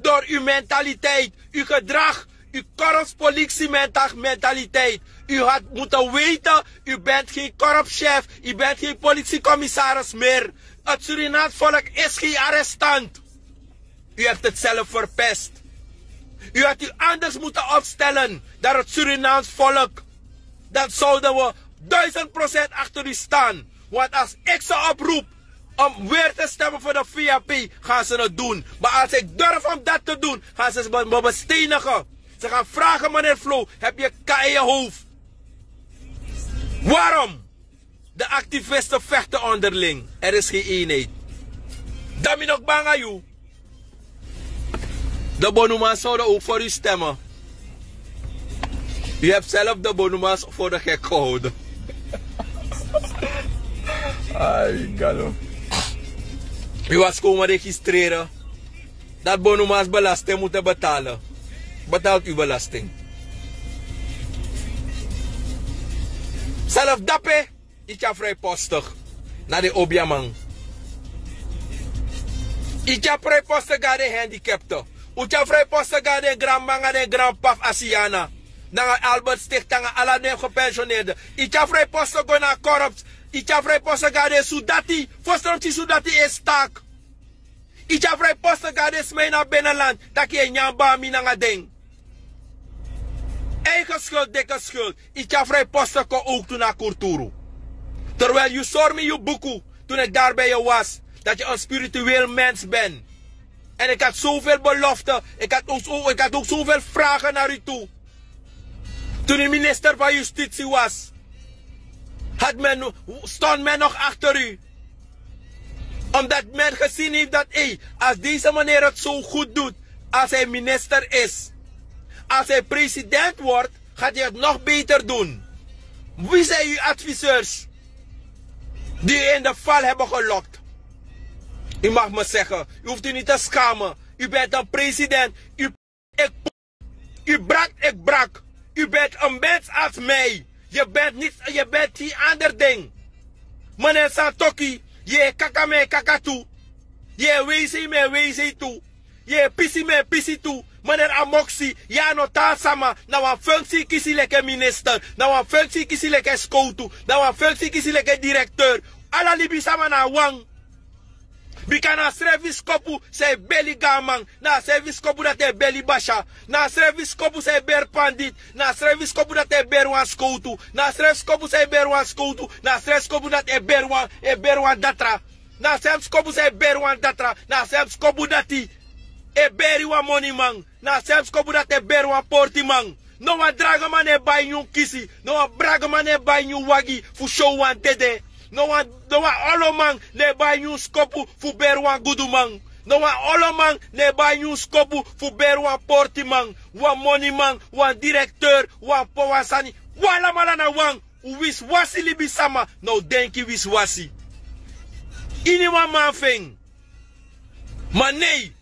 Speaker 1: Door uw mentaliteit, uw gedrag, uw korpspolitie-mentaliteit. U had moeten weten, u bent geen korpschef, u bent geen politiecommissaris meer. Het Surinaams volk is geen arrestant. U heeft het zelf verpest. U had u anders moeten opstellen dan het Surinaams volk. Dan zouden we duizend procent achter u staan. Want als ik ze oproep om weer te stemmen voor de VIP, gaan ze het doen. Maar als ik durf om dat te doen, gaan ze me bestenigen. Ze gaan vragen, meneer Flo, heb je K je hoofd? Waarom? De activisten vechten onderling. Er is geen eenheid. Dat nog bang. De Bonuma's zouden ook voor u stemmen. U hebt zelf de Bonuma's voor de gek gehouden. Ai, galo. U was komen registreren. Dat Bonuma's belasting moeten betalen. Betaalt u belasting. Zelf dappe, ik vrij vrijpostig naar de Obiamang. Ik vrij vrijpostig naar de handicapten. Vrij vrijpostig naar de grandmanga en grandpaf Asiana. Naar Albert Stichtang, alle neem gepensioneerden. Ik vrij vrijpostig naar korps. Ik vrij vrijpostig naar de Sudati. Voorstroomtje Sudati is stak. Ik vrij vrijpostig naar de smee naar binnenland. Nyamba mi na ding. Eigen schuld, dikke schuld. Ga vrij posten ook toen naar Kurturu. Terwijl je zorg me je boeken toen ik daar bij je was. Dat je een spiritueel mens bent. En ik had zoveel beloften. Ik had ook, ik had zoveel vragen naar u toe. Toen u minister van Justitie was. Had men, stond men nog achter u. Omdat men gezien heeft dat, hey, als deze meneer het zo goed doet. Als hij minister is als hij president wordt, gaat hij het nog beter doen. Wie zijn uw adviseurs die in de val hebben gelokt? U mag me zeggen, u hoeft u niet te schamen. U bent een president. U, ik, u brak, ik brak. U bent een mens als mij. Je bent niet, je bent die ander ding. Meneer Santoki, je kakame kakatu. Je wees me wees toe. Je pisi me pisi toe. Meneer Amoxi, ja no na wan functie kisi leke minister, na wan functie kisi leke skoutu, na wan functie kisi leke directeur. Ala libi sama na wang. Bika na service kopu se beli gamang, na service kopu dat e beli basha, na service kopu se ber pandit, na service kopu dat e ber wan na service kopu se ber wan na service kopu dat e ber wan, e ber wan datra, na service kopu se ber wan datra, na service kopu dati e beri wa money man. Na selfs kobu dat e beri wa porti man. No wa draga man e kisi. No wa braga man e wagi fu show wan dede. No wa, no wa olo man ne bay nyu skopu fu beri wan gudu man. No wa olo man ne bay nyu skopu fu beri wan porti man. Wan money man, wan directeur, wan powasani. Wala malana wan. Wis wasi libi sama. No denki wis wasi. Ini wan man feng. Maar nee,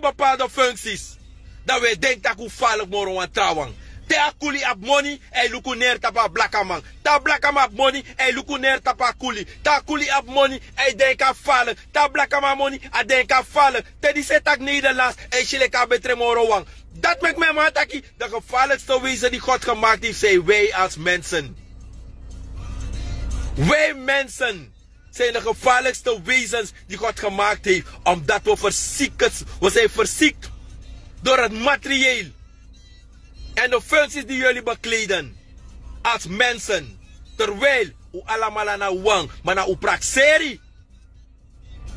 Speaker 1: bepaalde functies. Dat wij denken dat hoe veilig mogen we trouwen. Te ap money, e luku ner tapa blakaman. Ta blakama ap money, e luku ner tapa kuli. Ta kuli ap money, e denka falen. Ta blakama money, a denka falen. Te di se tak e chile ka betre moro wang. Dat maakt mij man taki, de gevaarlijkste wezen die God gemaakt heeft, zijn wij als mensen. Wij mensen zijn de gevaarlijkste wezens die God gemaakt heeft, omdat we verziekt, we zijn verziekt door het materieel en de functies die jullie bekleden als mensen. Terwijl u allemaal na wang, maar na u praxeri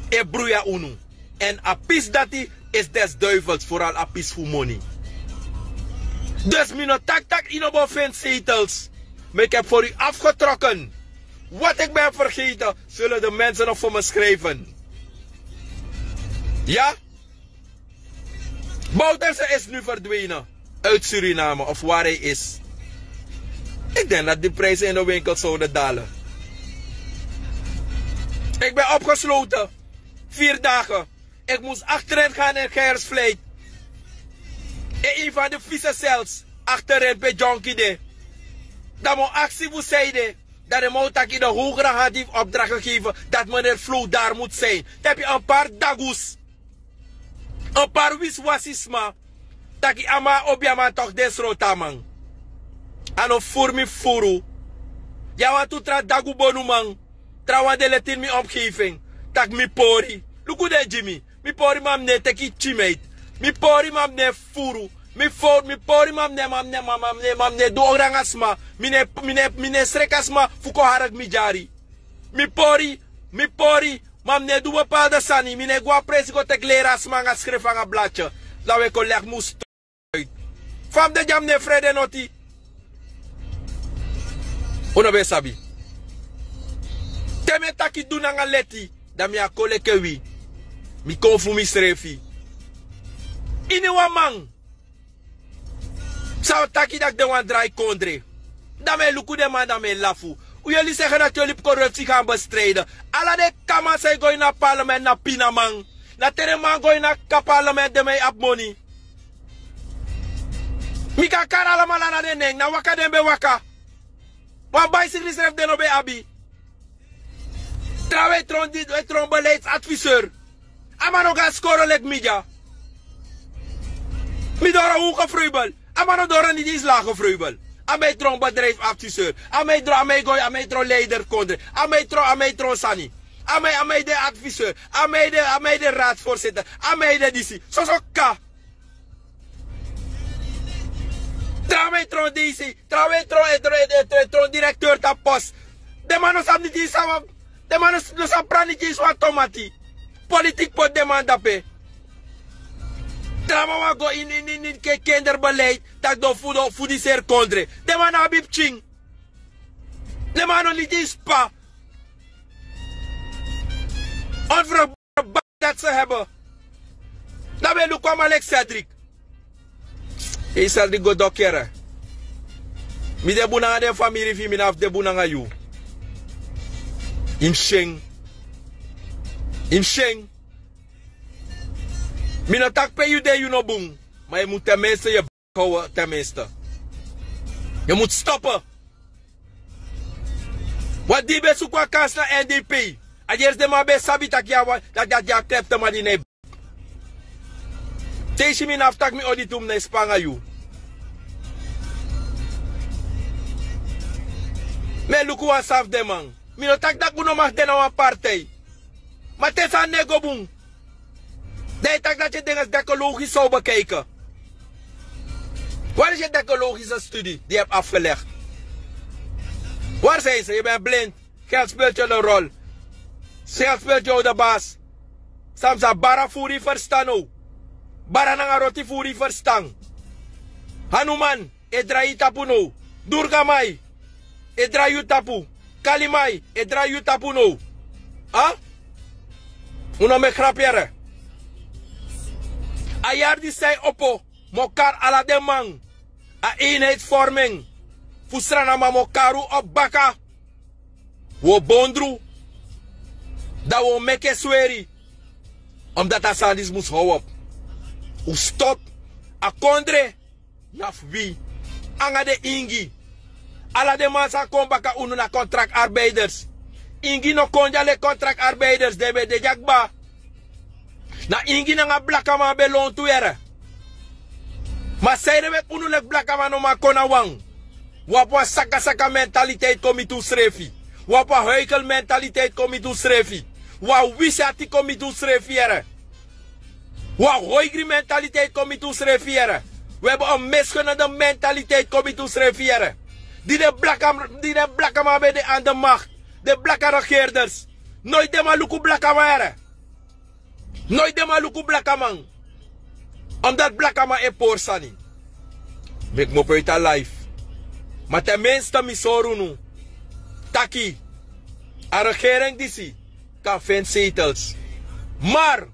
Speaker 1: e bruya unu. En apis dati is des duivels, vooral apis voor money. Dus mijn tak tak in op zetels. Maar ik heb voor u afgetrokken. Wat ik ben vergeten, zullen de mensen nog voor me schrijven. Ja? Bouterse is nu verdwenen uit Suriname of waar hij is. Ik denk dat die prijzen in de winkel zouden dalen. Ik ben opgesloten. Vier dagen. Ik moest achterin gaan in Geiersvleit. In een van de vieze cells. Achterin bij Jonkie de. Dat mijn actie moest zijn. Dat de Moutaki de hogere hand heeft opdracht gegeven. Dat meneer Flo daar moet zijn. Dan heb je een paar dagus. Een paar wiswasisma. Taki ama obiama toch desro tamang. Ano furmi furu. Ja want tu tra dagu bonu man. Tra de mi omgeving. Tak mi pori. Luku de Jimmy. Mi pori mam ne teki chimate. Mi pori mam ne furu. Mi for mi pori mam ne mam ne mam ne mam ne do orang asma. Mine mine mine srek asma fuko harak mi jari. Mi pori mi pori mam ne du bepaalde sani. Mine gua presi ko tek lera asma nga schrift aan bladje. Dat we ko leg moest Fam de jam ne frede noti. Uno be sabi. Teme taki leti. Da mi akole ke wi. Mi konfu mi srefi. Ini. Zou taki dak de wan draai kondre. Da me luku de man da me lafu. Hoe jullie zeggen dat jullie corruptie gaan bestrijden. Alla de naar parlement naar Pinamang. Na tere man gooi naar parlement de mij. Mika kar allemaal aan de neng. Na waka den be waka. Wan bicyclist ref den be abi. Trawe tron dit, we tron beleidsadviseur. Amano ga scoren lek media. Mi dora hoge vreubel. Amano dora eens lage vreubel. Amei tron bedrijfadviseur. Amei tron, amei gooi, amei tron leider kondre. Amei tron, amei tron sani. Amei, amei de adviseur. Amei de, amei de raadsvoorzitter. Amei de disi. Zo zo ka. Trawe tron DC, trawe tron tron directeur ta post. De man nos amni di sama, de man nos aprani di so automati. Politiek pot demanda pe. Trama go in in in, in kinderbeleid dat do fudo fudiser kondre. De man abib ching. De man on die spa. Onvruchtbaar dat ze hebben. Dan ben je Alex Cedric. E sal di go dokere. Mi de bunanga de family fi mi naf de bunanga you. Im sheng. Im sheng. Mi no tak pe you de you no. Maar je moet tenminste je b houden, tenminste. Je moet stoppen. Wat die besu kwa kans na NDP. Ajers de ma be sabi tak ya dat dat ja klepte ma di ne Teshi mi naftak mi auditum na Spanga you. Me luku wan saf de man. Mi no tak dak uno mag dena wan partij. Maar het is aan nego boem. Nee, tak dat je dingen decologisch zou bekijken. Waar is je decologische studie die je hebt afgelegd? Waar zijn ze? Je bent blind. Geld speelt je een rol. Geld speelt jou de baas. Samsa bara furi verstano. Bara nanga roti furi verstang. Hanuman, edrai tapu no. Durga mai, edrai tapu. Kalimai, edrai tapu no. Ah? Uno me grapiere. Ayar die zei oppo. Mokar ala de man. A eenheidsvorming. Fusrana ma mokaru op baka. Wo bondru. Dat we meke sweri. Omdat Assadis moest houden. U stop. A kondre. Naf wie. anga de ingi. Ala de masa kom baka unu na contractarbeiders. Ingi no konja le contractarbeiders debe de jakba. Na ingi na nga blakama belon tu ere. Maar zeiden we unu lek blakama no ma kona wang. Wapwa saka saka mentaliteit komi tu srefi. Wapwa heukel mentaliteit komi tu srefi. Wa wisati komi tu srefi ere. Wa hoigri mentaliteit komi tu srefi ere. We hebben een misgunnende mentaliteit komi tu srefi ere. Die de blakama, die de blakama bij de aan de macht. De blakka regeerders. Nooit de maluku blakama ere. Nooit de maluku blakaman. Omdat blakama e porsani. Mek mo uit life. Maar tenminste mi soru nu. Taki. A regering disi. Kan vinden zetels. Maar.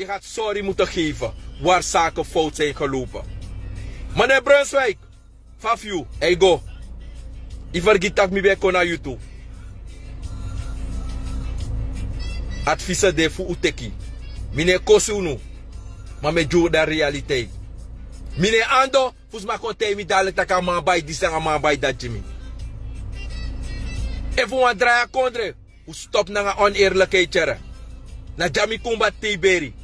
Speaker 1: Je gaat sorry moeten geven. Waar zaken fout zijn gelopen. Meneer Brunswijk. Fafiu. Hey go. Ik vergeet dat mi bij kona YouTube. Adviezen de fu uteki. Mine kosi unu. Maar me joe da realiteit. Mine ando, fus ma konte mi dadelijk dat ik man bij die zijn man bij dat Jimmy. Even wan draaien kondre. U stop na nga oneerlijkheid jere. Na jami kumba tiberi.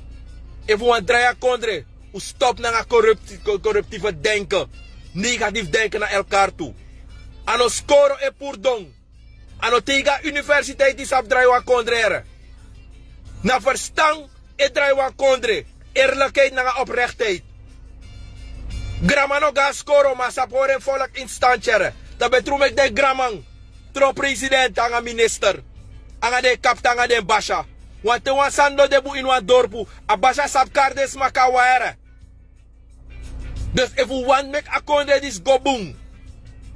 Speaker 1: Even wan draaien kondre. Stop na nga corrupti corruptieve denken. Negatief denken naar elkaar toe. Ano skoro e purdong. Ano tiga universiteit is op draaien kondre. Na verstand e draaien kondre. Eerlijkheid naar oprechtheid. Gramano ga skoro ma sapore volk instantjere. Dat betrum ik de gramang. Tro president anga minister. Anga de kapta anga de basha. Want te wan sando de bu in wan dorpu. A basha sap kardes makaware. Dus if we want make akonde dis go boom.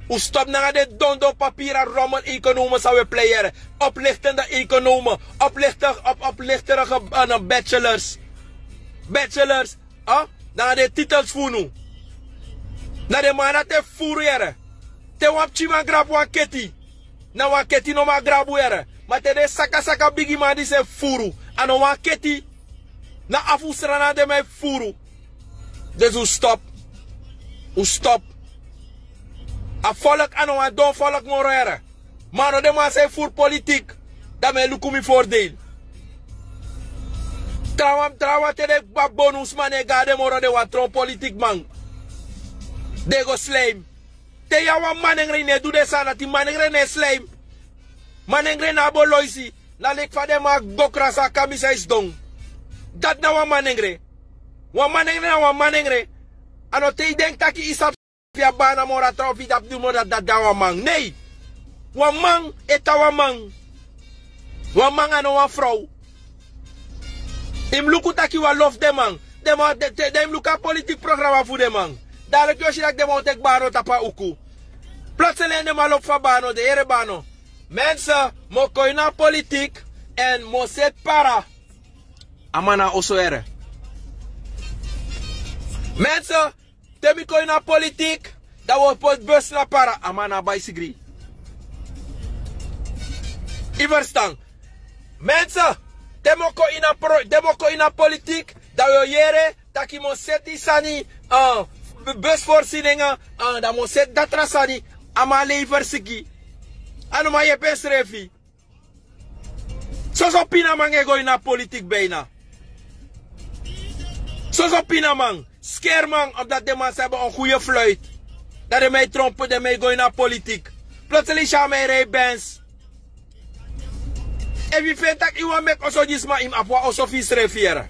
Speaker 1: U stop na de dondo papier rommel economen zou we playeren. Oplichtende economen. Oplichter, op, oplichterige uh, bachelors. Bachelors. Ah, na de titels voenu. Na de mana te furu yere. Te wap chima grab wan keti. Na wan keti no ma grabu. Ma te de saka saka bigi man di se furu. Ano wan keti. Na afu strana de me furu. Dus stop. U stop. A volk ano wan don volk moro yere. Mano de man se fur politiek. Dat me lukumi voordeel. Trawa, trawa te de babonus man e gade moro de tron politiek man. De go slijm. Te ya wan manengre ne du de sana ti manengre ne. Manengre na loisi. Na lek fa de ma kamisa is dong. Dat na wan manengre. Wan manengre na wan manengre. Ano te denk taki isap bana mora dat da wan man. Nee. Wan man eta wan man. Wan man ano wan vrouw. Im luku taki wa lof de man. De im luka politiek programma voor de man. Dadelijk jos je dat de bano tapa uku. Plotseling de bano, de ere. Mensen, mo koi na politiek en mo para. Amana oso ere. Mensen, temi koi na politiek, dat we pot bus na para. Amana bicycle. Iverstan. Mensen, demo ko ina pro, demo ko ina politiek, dat we jere, dat mo seti sani, uh, busvoorzieningen, uh, dat mo set dat rasani, leversiki. Ano ma je pesrefi. So so pina man ego ina politiek bijna. So so pina man. Skeer man, omdat de man hebben een goede fluit. Dat de mij trompen, de mij go naar politiek. Plotseling sha mij rij bands. En wie vindt dat iemand met oso gisma im apwa oso vis refiera.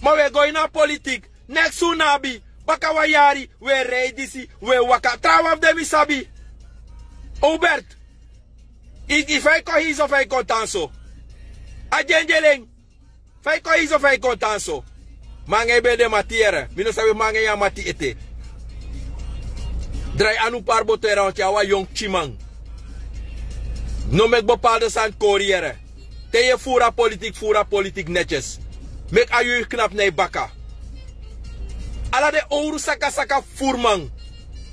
Speaker 1: Maar we go naar politiek. Next tsunami. Baka wa yari. We rij disi. We waka. Trouw de misabi. Hubert. If hij kon hier of hij kon tanso. Ajenjeling. Fai ko hizo fai ko tanso. Mange be de matiere. Mino sabe mange ya mati ete. Drai anu parbo tera on awa yong chimang. No mek bepaalde san koriere. Te je fura politiek, fura politiek netjes. Mek ayu knap nee baka. Ala de ouro saka saka furman.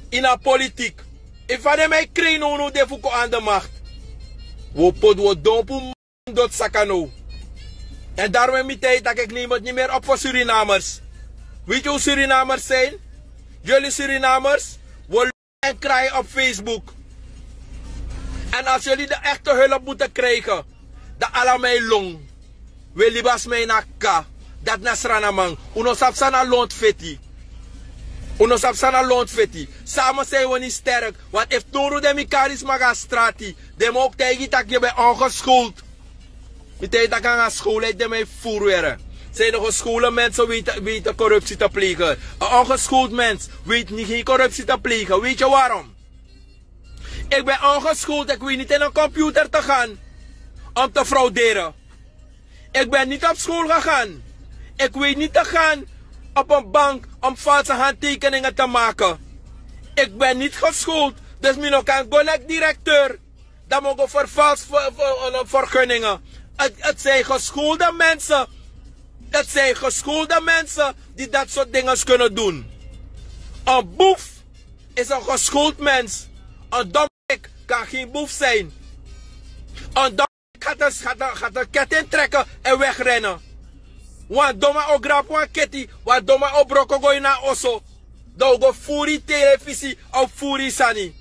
Speaker 1: Ina politiek. Ifade mij kring no no de fuko aan de macht. Wo pod wo dompu dot sakano. En daarom heb ik tijd dat ik het niet meer op voor Surinamers. Weet je hoe Surinamers zijn? Jullie Surinamers, we en kraaien op Facebook. En als jullie de echte hulp moeten krijgen, de alamei long, we libas mij na ka, dat nasrana man, uno sapsana loont feti. Uno sapsana loont feti. Samen zijn we niet sterk, want if toro de mikaris maga strati, de mo ook tegen dat je bent ongeschoold. Je tegen dat aan school, de mij voeren. Zijn nog geschoolde mensen weten, weten corruptie te plegen. Een ongeschoold mens weet niet geen corruptie te plegen. Weet je waarom? Ik ben ongeschoold, ik weet niet in een computer te gaan om te frauderen. Ik ben niet op school gegaan. Ik weet niet te gaan op een bank om valse handtekeningen te maken. Ik ben niet geschoold, dus ik kan gewoon directeur. Dan mogen voor vals vergunningen. Het, het zijn geschoolde mensen. Het zijn geschoolde mensen die dat soort dingen kunnen doen. Een boef is een geschoold mens. Een domme kan geen boef zijn. Een domme gaat gaat, gaat een ketting trekken en wegrennen. Want domme ograp wan ketty, want domme obroko gooi na oso. Dan go furi televisie of furi sani.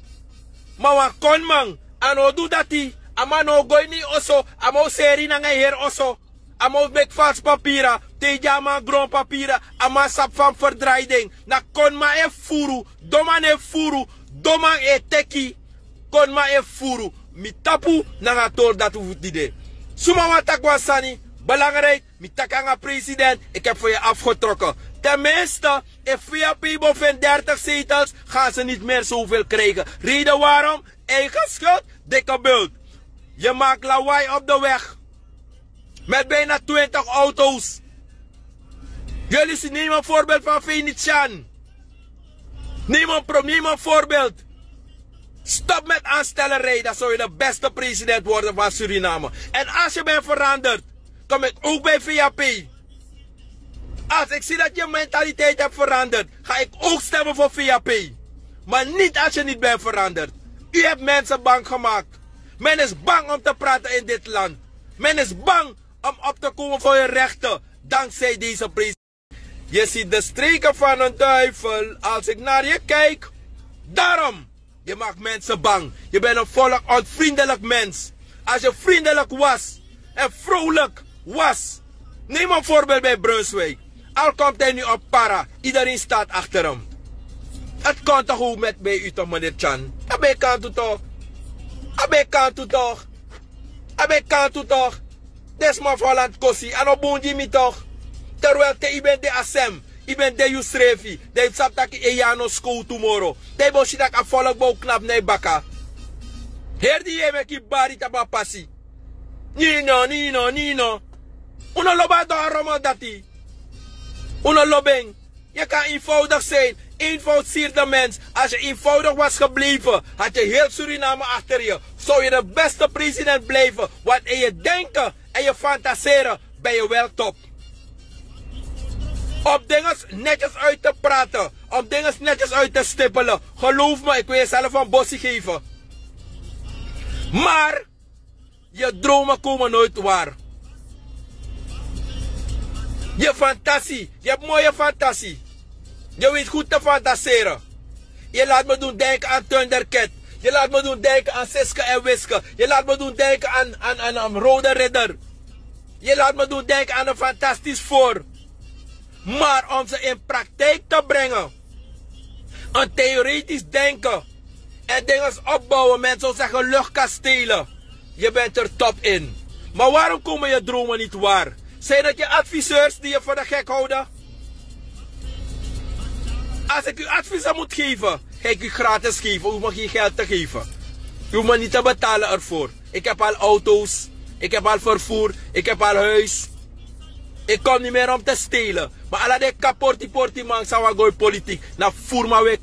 Speaker 1: Maar wan kon man, ano do dati, ama no gooi ni oso, ama seri na her oso. Ama mek vals papieren, teja ma grond papieren, ama sap van verdraaiding. Na kon ma e furu, doma ne furu, doma e teki, kon ma e furu. Mi tapu na nga tor dat die Suma watak wasani, belangrijk, mi takanga president, ik heb voor je afgetrokken. Tenminste, if VAP boven 30 zetels gaan ze niet meer zoveel krijgen. Reden waarom? Eigen schuld, dikke bult. Je maakt lawaai op de weg. Met bijna 20 auto's. Jullie nemen een voorbeeld van Venetian. Neem een, neem een voorbeeld. Stop met aanstellerij, dan zou je de beste president worden van Suriname. En als je bent veranderd, kom ik ook bij VAP. Als ik zie dat je mentaliteit hebt veranderd, ga ik ook stemmen voor VAP. Maar niet als je niet bent veranderd. U hebt mensen bang gemaakt. Men is bang om te praten in dit land. Men is bang om op te komen voor je rechten. Dankzij deze president. Je ziet de streken van een duivel als ik naar je kijk. Daarom, je maakt mensen bang. Je bent een volk onvriendelijk mens. Als je vriendelijk was en vrolijk was. Neem een voorbeeld bij Brunswijk. Al komt hij nu op para, iedereen staat achter hem. Het kan toch ook met bij u toch, meneer Chan? Abe kan toe toch? Abe kan toch? Abe kan toe toch? Desma Holland Kossi, en op boon toch? Terwijl te, ik ben de asem, ik ben de Yusrefi, de sap dat ik Eyano school tomorrow. De bo si dat a volk bo knap nee. Her die je ki bari taba passi. Nino, Nino, Nino. Una loba do aroma dati. Una lobeng. Je kan eenvoudig zijn. Eenvoud siert de mens. Als je eenvoudig was gebleven, had je heel Suriname achter je. Zou je de beste president blijven. Want in je denken en je fantaseren ben je wel top. Om dingen netjes uit te praten. Om dingen netjes uit te stippelen. Geloof me, ik wil je zelf een bosje geven. Maar, je dromen komen nooit waar. Je fantasie, je hebt mooie fantasie. Je weet goed te fantaseren. Je laat me doen denken aan Thundercat. Je laat me doen denken aan Siske en Wiske. Je laat me doen denken aan, aan, aan, aan Rode Ridder. Je laat me doen denken aan een fantastisch voor. Maar om ze in praktijk te brengen. Een theoretisch denken. En dingen opbouwen, mensen zeggen luchtkastelen. Je bent er top in. Maar waarom komen je dromen niet waar? Zijn dat je adviseurs die je voor de gek houden? Als ik u advies moet geven, ga ik u gratis geven. U mag geen geld te geven. U hoeft me niet te betalen ervoor. Ik heb al auto's. Ik heb al vervoer. Ik heb al huis. Ik kom niet meer om te stelen. Maar alle de kaporti porti man gooi politiek. Na voer maar weer.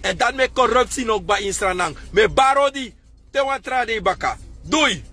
Speaker 1: En dan met corruptie ook bij Instagram. Met barodi. Te wantra de baka. Doei.